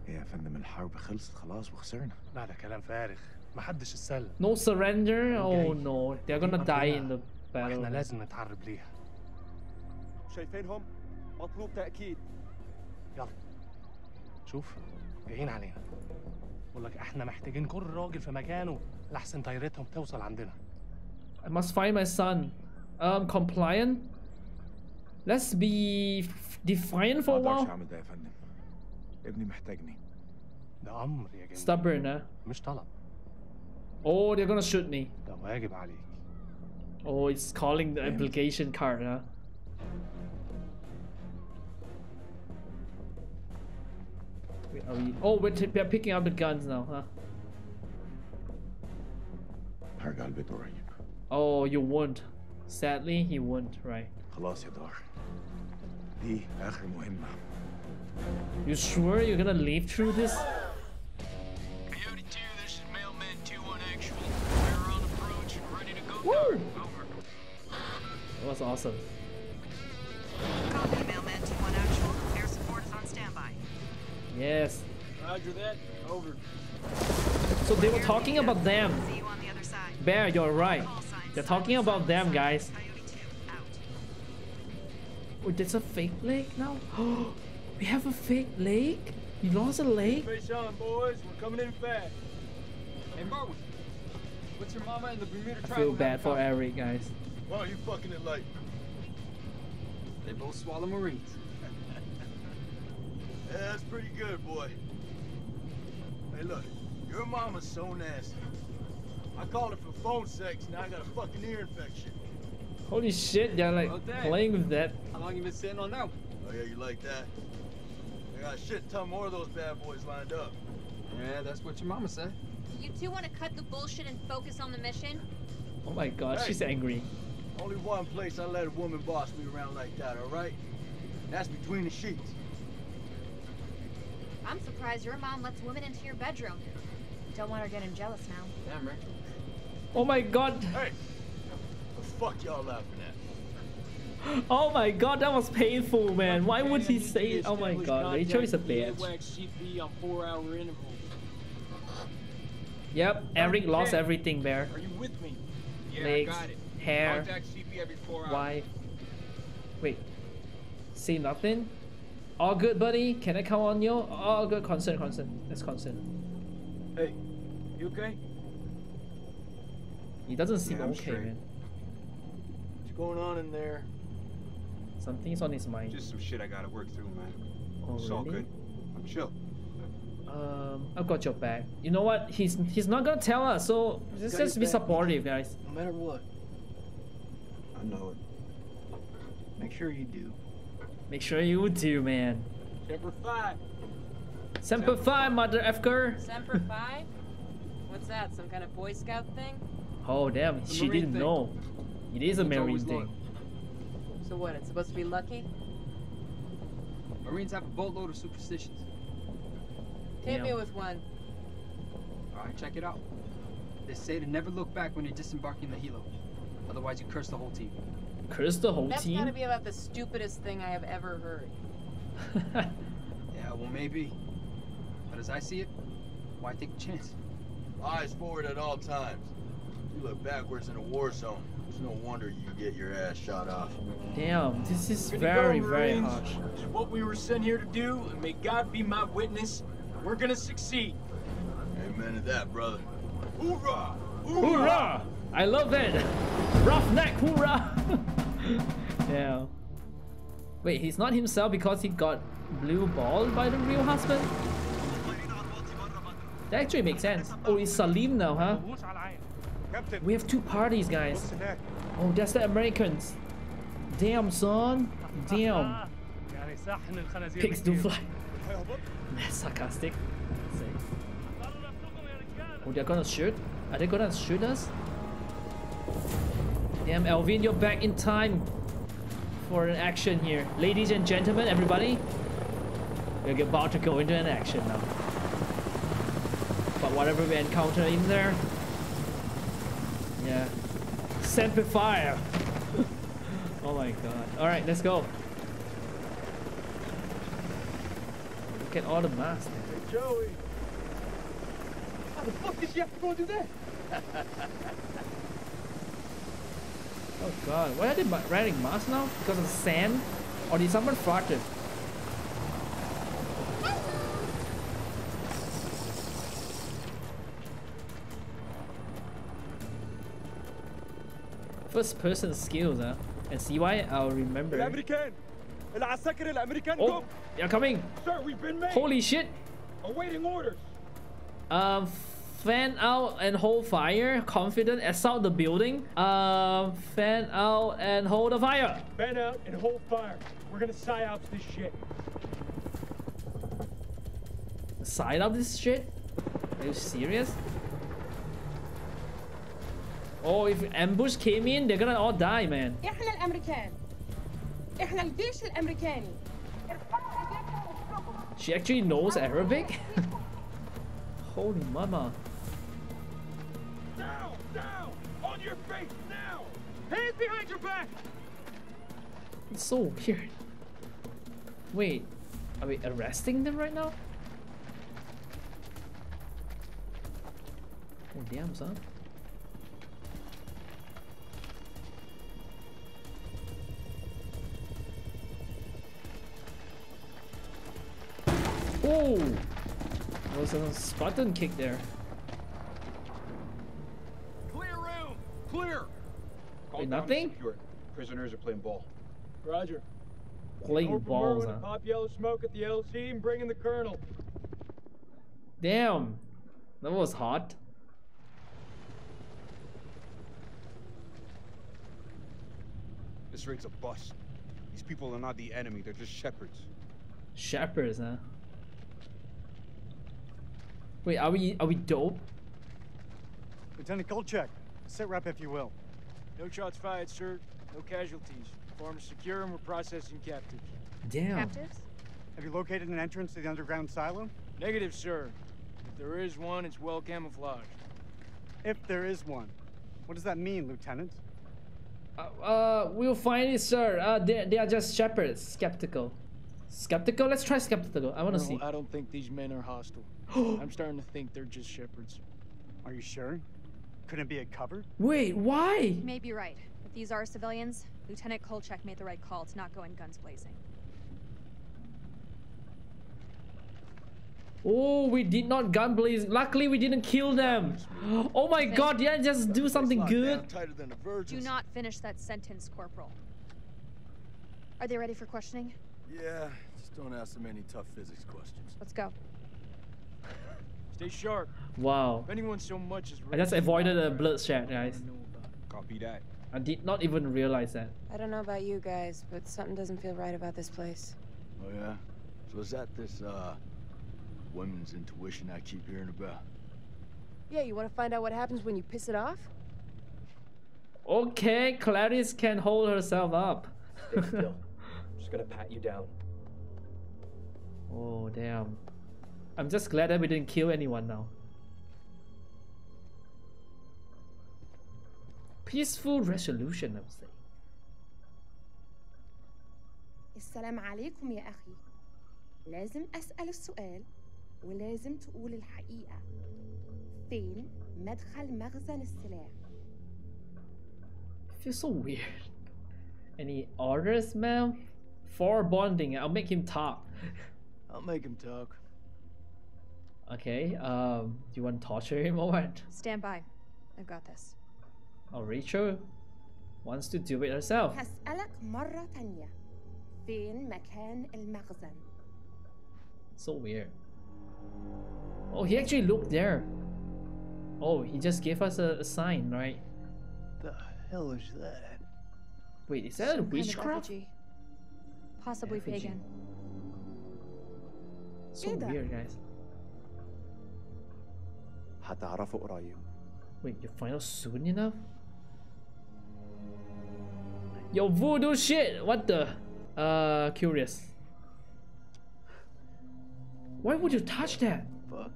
إيه يا فندم الحرب خلصت خلاص وخسرنا لا ده كلام فارغ محدش اتسلم No surrender? Oh no, they're gonna die in the battle. لازم نتحرب ليها. شايفينهم؟ مطلوب تأكيد. يلا. شوف جايين علينا. بقول لك إحنا محتاجين كل راجل في مكانه لحسن طيارتهم توصل عندنا. I must find my son. Um, compliant. Let's be defiant for a while. أعمل ده يا فندم. ابني محتاجني. ده أمر يا جميل. Stubborn? مش طلب. Oh, they're gonna shoot me. Oh, it's calling the application card, huh? Wait, we... Oh, we're, we're picking up the guns now, huh? Oh, you won't. Sadly, he won't, right? You sure you're gonna live through this? Woo! That was awesome. Copy, Mailman 2-1 actual. Air support is on standby. Yes. Roger that. Over. So they were talking about them. See you on the other side. Bear, you're right. They're talking about them, guys. Oh, there's a fake lake now? we have a fake lake? You lost a lake? Fish on, boys. We're coming in fast. Hey, Marwood. What's your mama and the Bermuda I Triangle? feel bad for common? Eric, guys. Why are you fucking it like? They both swallow Marines. Yeah, that's pretty good, boy. Hey, look, your mama's so nasty. I called her for phone sex, now I got a fucking ear infection. Holy shit, they're like Well, playing with that. How long you been sitting on that one? Oh, yeah, you like that? I got a shit ton more of those bad boys lined up. Yeah, that's what your mama said. You two want to cut the bullshit and focus on the mission? Oh my god, Hey. she's angry. Only one place I let a woman boss me around like that, all right? That's between the sheets. I'm surprised your mom lets women into your bedroom. Don't want her getting jealous now. Damn, Rick. Oh my god. Hey, the fuck y'all laughing at? Oh my god, that was painful, man. Why would he say it? Oh my god, Rachel is a contact with bitch. Yep, Eric lost everything, Bear. Are you with me? Yeah, Legs, I got it. hair, Contact CP every four hours. wife. Wait. See nothing? All good, buddy? Can I count on you? All good. Concern, concern. Let's concern. Hey, you okay? He doesn't seem Yeah, okay, straight. man. What's going on in there? Something's on his mind. Just some shit I gotta work through, man. Oh, it's all good. I'm chill. Um, I've got your back. You know what? He's he's not gonna tell us, so let's just be back. supportive, guys. No matter what. I know it. Make sure you do. Make sure you do, man. Semper Fi. Semper Fi, mother efker. Semper Fi? What's that? Some kind of Boy Scout thing? Oh damn, a she didn't thing. know. It is a It's marine thing. luck. So what? It's supposed to be lucky? Marines have a boatload of superstitions. Hit me with one. All right, check it out. They say to never look back when you're disembarking the helo. Otherwise, you curse the whole team. Curse the whole That's team. gotta be about the stupidest thing I have ever heard. Yeah, well, maybe. But as I see it, why take a chance? Eyes forward at all times. You look backwards in a war zone. It's no wonder you get your ass shot off. Damn, this is very, go, very Marines. harsh. What we were sent here to do, and may God be my witness. We're gonna succeed. Amen to that, brother. Hoorah! Hoorah! hoorah! I love that. Roughneck, hoorah! yeah. Wait, he's not himself because he got blue balled by the real husband? That actually makes sense. Oh, it's Salim now, huh? We have two parties, guys. Oh, that's the Americans. Damn, son. Damn. Pigs do fly. Sarcastic. Oh, they're gonna shoot? Are they gonna shoot us? Damn, Elvin, you're back in time for an action here. Ladies and gentlemen, everybody, we're about to go into an action now. But whatever we encounter in there, yeah, Semper Fire. oh my god. Alright, let's go. Look at all the masks. Hey, Joey! How the fuck did she have to go do that? oh god, why are they wearing masks now? Because of sand? Or did someone farted? First person skills, huh? And see why I'll remember. Oh, they're coming. Sir, we've been made. Holy shit. Awaiting orders. Um, uh, fan out and hold fire. Confident, assault the building. Um, uh, fan out and hold the fire. Fan out and hold fire. We're gonna psyops this shit. Psyop this shit? Are you serious? Oh, if ambush came in, they're gonna all die, man. احنا الامريكان احنا الجيش الامريكاني She actually knows Arabic? Holy mama. Down, down, on your face now. Hands behind your back. It's so weird. Wait, are we arresting them right now? Oh damn son. Oh! There was a Spartan kick there. Clear room. Clear. Wait, nothing? Prisoners are playing ball. Roger. Playing balls, huh? Pop yellow smoke at the LZ and bring in the colonel. Damn! That was hot. This raid's a bust. These people are not the enemy, they're just shepherds. Shepherds, huh? Wait, are we are we dope? Lieutenant Kolchak, sit rep if you will. No shots fired, sir. No casualties. Farm is secure and we're processing captives. Damn. Captives? Have you located an entrance to the underground silo? Negative, sir. If there is one, it's well camouflaged. If there is one. What does that mean, Lieutenant? Uh, uh, we'll find it, sir. Uh, they, they are just shepherds. Skeptical. Skeptical? Let's try skeptical. I want to Colonel, see. I don't think these men are hostile. I'm starting to think they're just shepherds. Are you sure? Couldn't it be a cover? Wait, why? You may be right. If these are civilians, Lieutenant Kolchak made the right call to not go in guns blazing. Oh, we did not gun blaze. Luckily, we didn't kill them. Oh my god, yeah, just do something good. Than a Do not finish that sentence, Corporal. Are they ready for questioning? Yeah, just don't ask them any tough physics questions. Let's go. Stay sharp. Wow. If anyone so much as I just avoided a bloodshed, guys. Copy that. I did not even realize that. I don't know about you guys, but something doesn't feel right about this place. Oh yeah? So is that this uh women's intuition I keep hearing about? Yeah, you want to find out what happens when you piss it off? Okay, Clarice can hold herself up. Stay still. Just gonna pat you down. Oh, damn. I'm just glad that we didn't kill anyone now. Peaceful resolution, I would say. السلام عليكم يا أخي لازم أسأل السؤال ولازم تقول الحقيقة فين مدخل مخزن السلاح feels so weird. Any orders, ma'am? For bonding, I'll make him talk. I'll make him talk. Okay, um, do you want to torture him or what? Stand by. I've got this. Oh, Rachel wants to do it herself. هسألك مرة تانية فين مكان المخزن So weird. Oh, he actually looked there. Oh, he just gave us a, a sign, right? The hell is that? Wait, is that a Some kind of witchcraft? effigy. Possibly Effigy. pagan. So إيه ده؟ weird, guys. هتعرفوا قريب Wait, you find out soon enough? Yo, voodoo shit! What the? Uh, curious. Why would you touch that? Fuck.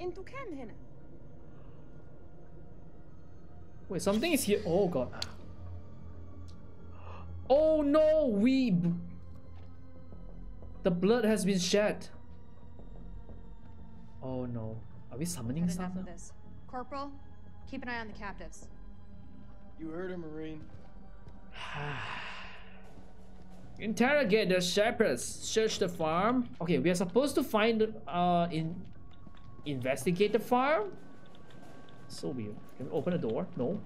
انتوا كام هنا Wait, something is here. Oh god. Oh no, we. b- The blood has been shed. Oh no. Are we summoning Had stuff enough now? this. Corporal, keep an eye on the captives. You heard her, Marine. Interrogate the shepherds. Search the farm. Okay, we are supposed to find uh in investigate the farm. So weird. Can we open the door? No.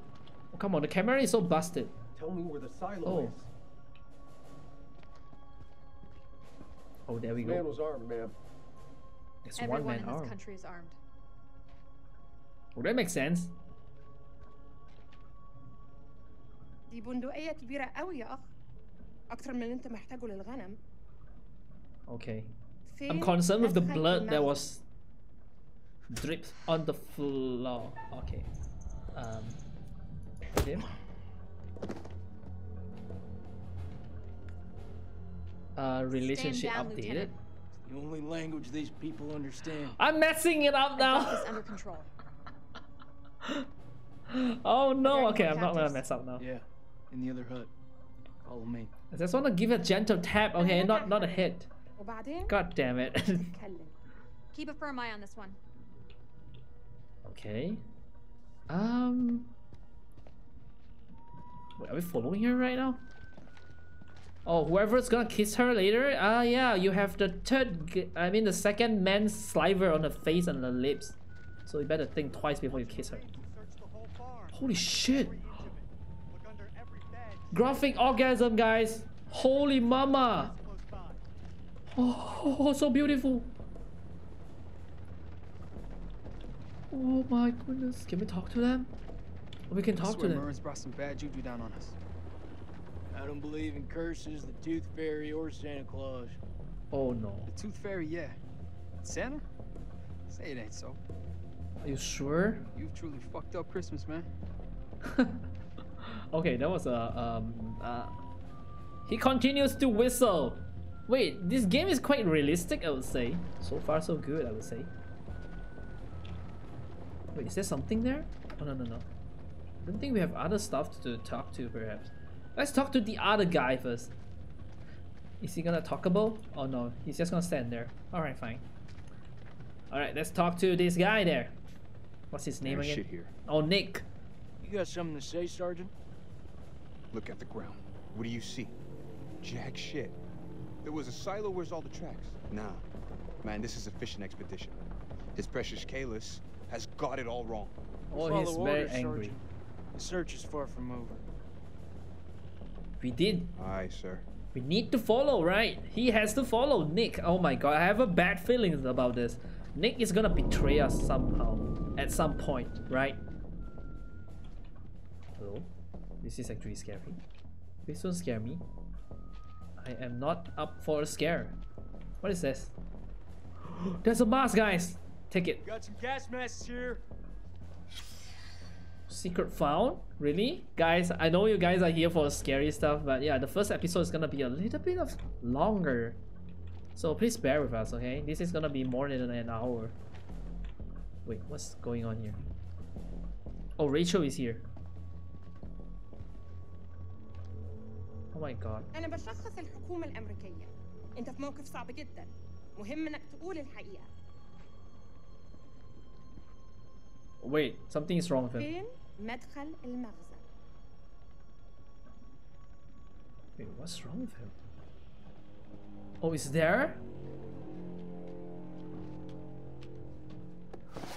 Oh, come on, the camera is so busted. Tell me where the silo Oh. is. Oh, there we This man go. was armed, ma'am. It's Everyone one man in this arm. country is armed. Well, that makes sense. دي بندقية كبيرة قوي يا أخ أكتر من اللي أنت محتاجه للغنم Okay. فين I'm concerned with the مدخل blood that المخزن؟ was dripped on the floor. Okay. Um. Him. Uh, relationship down, updated. Lieutenant. The only language these people understand. I'm messing it up I've got now. this under control. oh no! Okay, I'm not gonna mess up now. Yeah, in the other hood. Follow me. I just want to give a gentle tap. Okay, not not a hit. God damn it. Keep a firm eye on this one. Okay. Um. Wait, are we following her right now? Oh, whoever's gonna kiss her later? Ah, uh, yeah, you have the third, I mean the second man's sliver on the face and the lips. So you better think twice before you kiss her. Holy shit! Graphic orgasm, guys! Holy mama! Oh, so beautiful! Oh my goodness, can we talk to them? We can talk to them. Merlin's brought some bad juju down on us. I don't believe in curses, the Tooth Fairy, or Santa Claus. Oh no. The Tooth Fairy, yeah. Santa? Say it ain't so. Are you sure? You've truly fucked up Christmas, man. Okay, that was a um uh he continues to whistle. Wait, this game is quite realistic, I would say. So far so good, I would say. Wait, is there something there? Oh no no no. I don't think we have other stuff to talk to perhaps. Let's talk to the other guy first. Is he gonna talkable? Oh no, he's just gonna stand there. Alright, fine. Alright, let's talk to this guy there. What's his name There's again? shit here. Oh Nick. You got something to say, Sergeant? Look at the ground. What do you see? Jack shit. There was a silo. Where's all the tracks? Nah. Man, this is a fishing expedition. His precious Kalis has got it all wrong. Oh, Follow he's very orders, angry. Sergeant. The search is far from over. We did. Aye, sir. We need to follow, right? He has to follow Nick. Oh my god, I have a bad feeling about this. Nick is gonna betray us somehow. At some point, right? Hello? This is actually scary. Please don't scare me. I am not up for a scare. What is this? There's a mask, guys! Take it. Got some gas masks here. Secret found? Really? Guys, I know you guys are here for scary stuff, but yeah, the first episode is gonna be a little bit of longer. So please bear with us, okay? This is gonna be more than an hour. Wait, what's going on here? Oh, Rachel is here. Oh my god. أنا بشخص الحكومة الأمريكية أنت في موقف صعب جدا مهم إنك تقول الحقيقة Wait, something is wrong with him. فين مدخل المخزن Wait, what's wrong with him? Oh, it's there?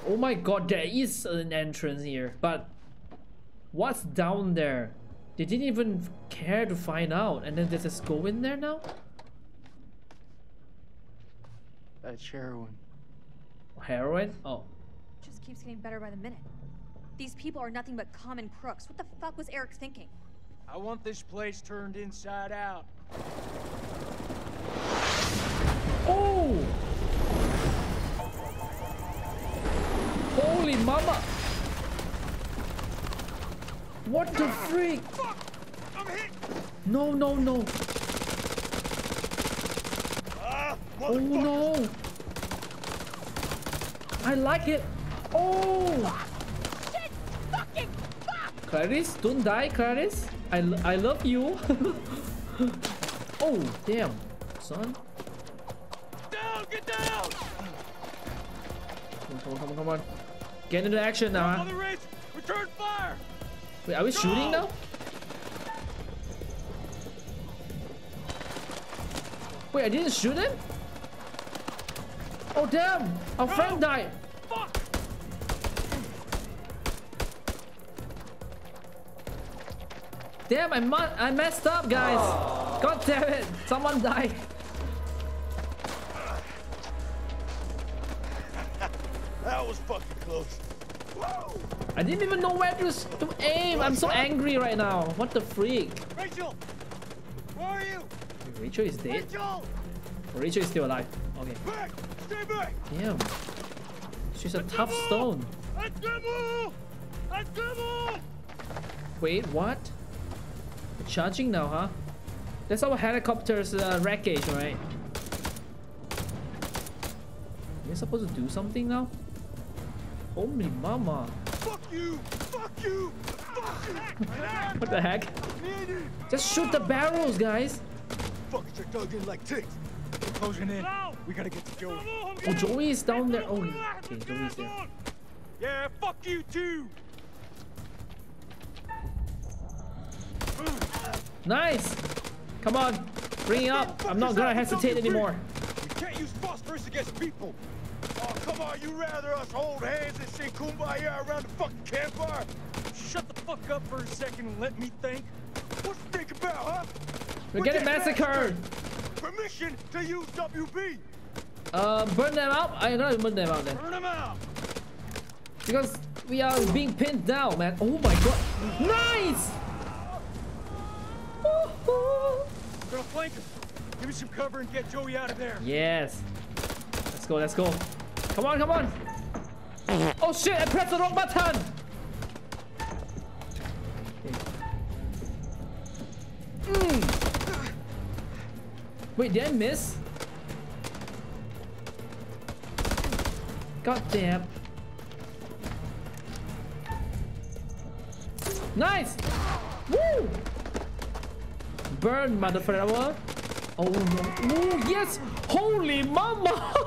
Oh my god, there is an entrance here, but what's down there? They didn't even care to find out, and then they just go in there now? That's heroin. Heroin? Oh. Just keeps getting better by the minute. These people are nothing but common crooks. What the fuck was Eric thinking? I want this place turned inside out. Oh! Holy mama! What the freak? No, no, no. Oh no! I like it. Oh! Clarice, don't die, Clarice. I, I love you. oh, damn, son. Get down! Come on, come on, come on. Get into action now. Huh? Return fire! Wait, are we shooting now? Wait, I didn't shoot him? Oh damn! Our friend died! Damn, I, I messed up, guys. Ah. God damn it. Someone died. I didn't even know where to, to aim. I'm so angry right now. What the freak? Rachel! Where are you? Rachel is dead? Rachel! Rachel is still alive. Okay. Back! Stay back! Damn. She's a tough stone. Wait, what? Charging now, huh? That's our helicopter's uh, wreckage, right? We're supposed to do something now? Holy mama. Fuck you! Fuck you! Fuck you! What the heck? Just shoot the barrels, guys. Fuckers are dug in like ticks. They're closing in. We gotta get to Joey. Oh, Joey is down there. Oh, okay, Joey's there. Yeah, fuck you too! Nice! Come on, bring it up. I'm not gonna hesitate anymore. We can't use phosphorus against people. Oh, come on, you rather us hold hands and sing kumbaya around the fucking campfire? Shut the fuck up for a second and let me think. What you think about, huh? We're getting massacred. Permission to use WP. Uh, burn them out? I gotta burn them out then. Burn them out. Because we are being pinned down, man. Oh my god. Nice! Gonna flank him. Give me some cover and get Joey out of there. Yes. Let's go, let's go. Come on, come on. Oh shit, I pressed the wrong button. Mm. Wait, did I miss? God damn. Nice! Woo! Burn, motherfucker. Oh no. Ooh, yes! Holy mama!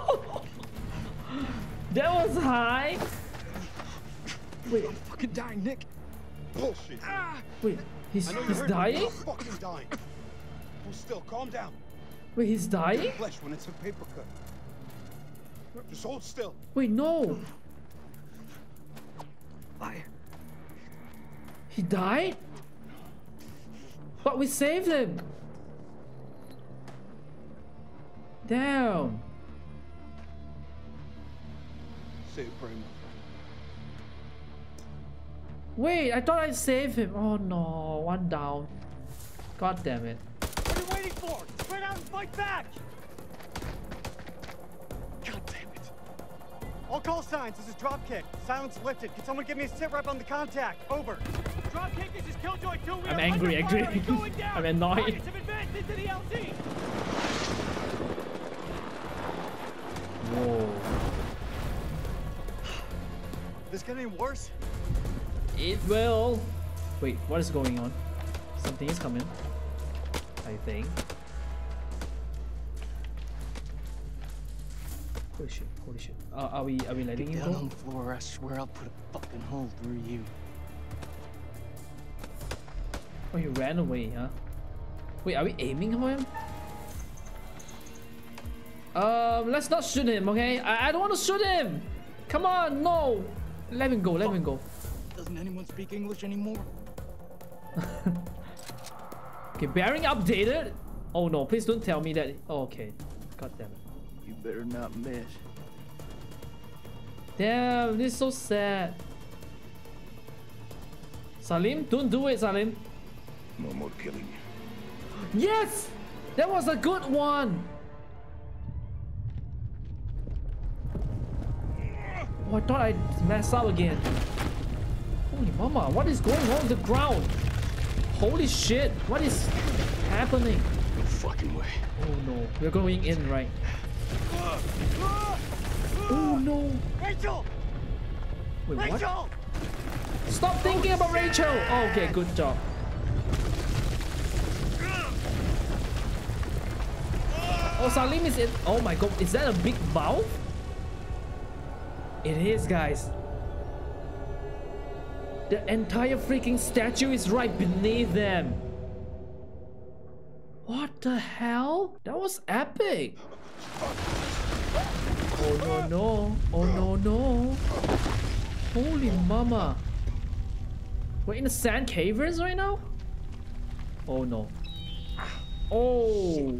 that was high. Wait. Fucking dying, Nick. Bullshit. Ah. Wait, he's I know he's heard me. dying? Fucking dying. Hold still. Calm down. Wait, he's dying? Flesh when it's a paper cut. Just hold still. Wait, no. Liar. He died? But we saved him. Damn. Say it, Primo. Wait, I thought I saved him. Oh no, one down. God damn it. What are you waiting for? Spread out and fight back! God damn it. All call signs. This is Dropkick. Silence lifted. Can someone give me a sit rep on the contact? Over. Dropkick, this is Killjoy 2. We I'm angry, under fire angry. and going down. I'm annoyed. Targets have advanced into the LZ. Whoa. This get any worse? It will. Wait, what is going on? Something is coming. I think. Holy shit! Holy shit! Uh, are we are we letting Get him down go? on the floor. I swear I'll put a fucking hole through you. Oh, he ran away, huh? Wait, are we aiming for him? Um, let's not shoot him, okay? I, I don't want to shoot him! Come on, no! Let him go, let him go. Doesn't anyone speak English anymore? Okay, bearing updated? Oh no, please don't tell me that. Oh, okay. God damn it. You better not miss. Damn, this is so sad. Salim, don't do it, Salim. No more killing. Yes! That was a good one! Oh, I thought I'd mess up again. Holy mama, what is going on with the ground? Holy shit, what is happening? No fucking way. Oh no, we're going in, right? Oh no! Rachel! Wait, what? Rachel! Stop thinking about Rachel! Oh, okay, good job. Oh, Salim is in. Oh my god, is that a big mouth? It is, guys. The entire freaking statue is right beneath them. What the hell? That was epic. Oh no no. Oh no no. Holy mama. We're in the sand caverns right now? Oh no. Oh.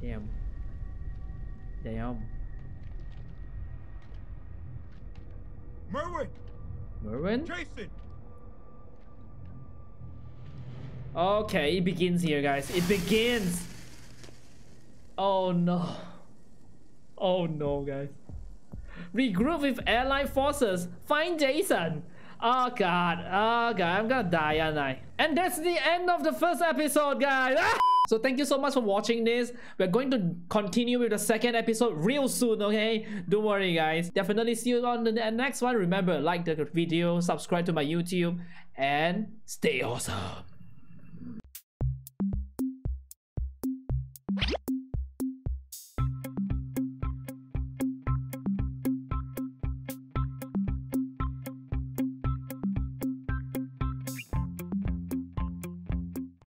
Damn. Damn. Merwin! Merwin? Jason! Okay, it begins here, guys. It begins. Oh no. Oh no, guys. Regroup with allied forces. Find Jason. Oh god. Oh god. I'm gonna die, aren't I? And that's the end of the first episode, guys. Ah! So thank you so much for watching this. We're going to continue with the second episode real soon, okay? Don't worry, guys. Definitely see you on the next one. Remember, like the video, subscribe to my YouTube, and stay awesome.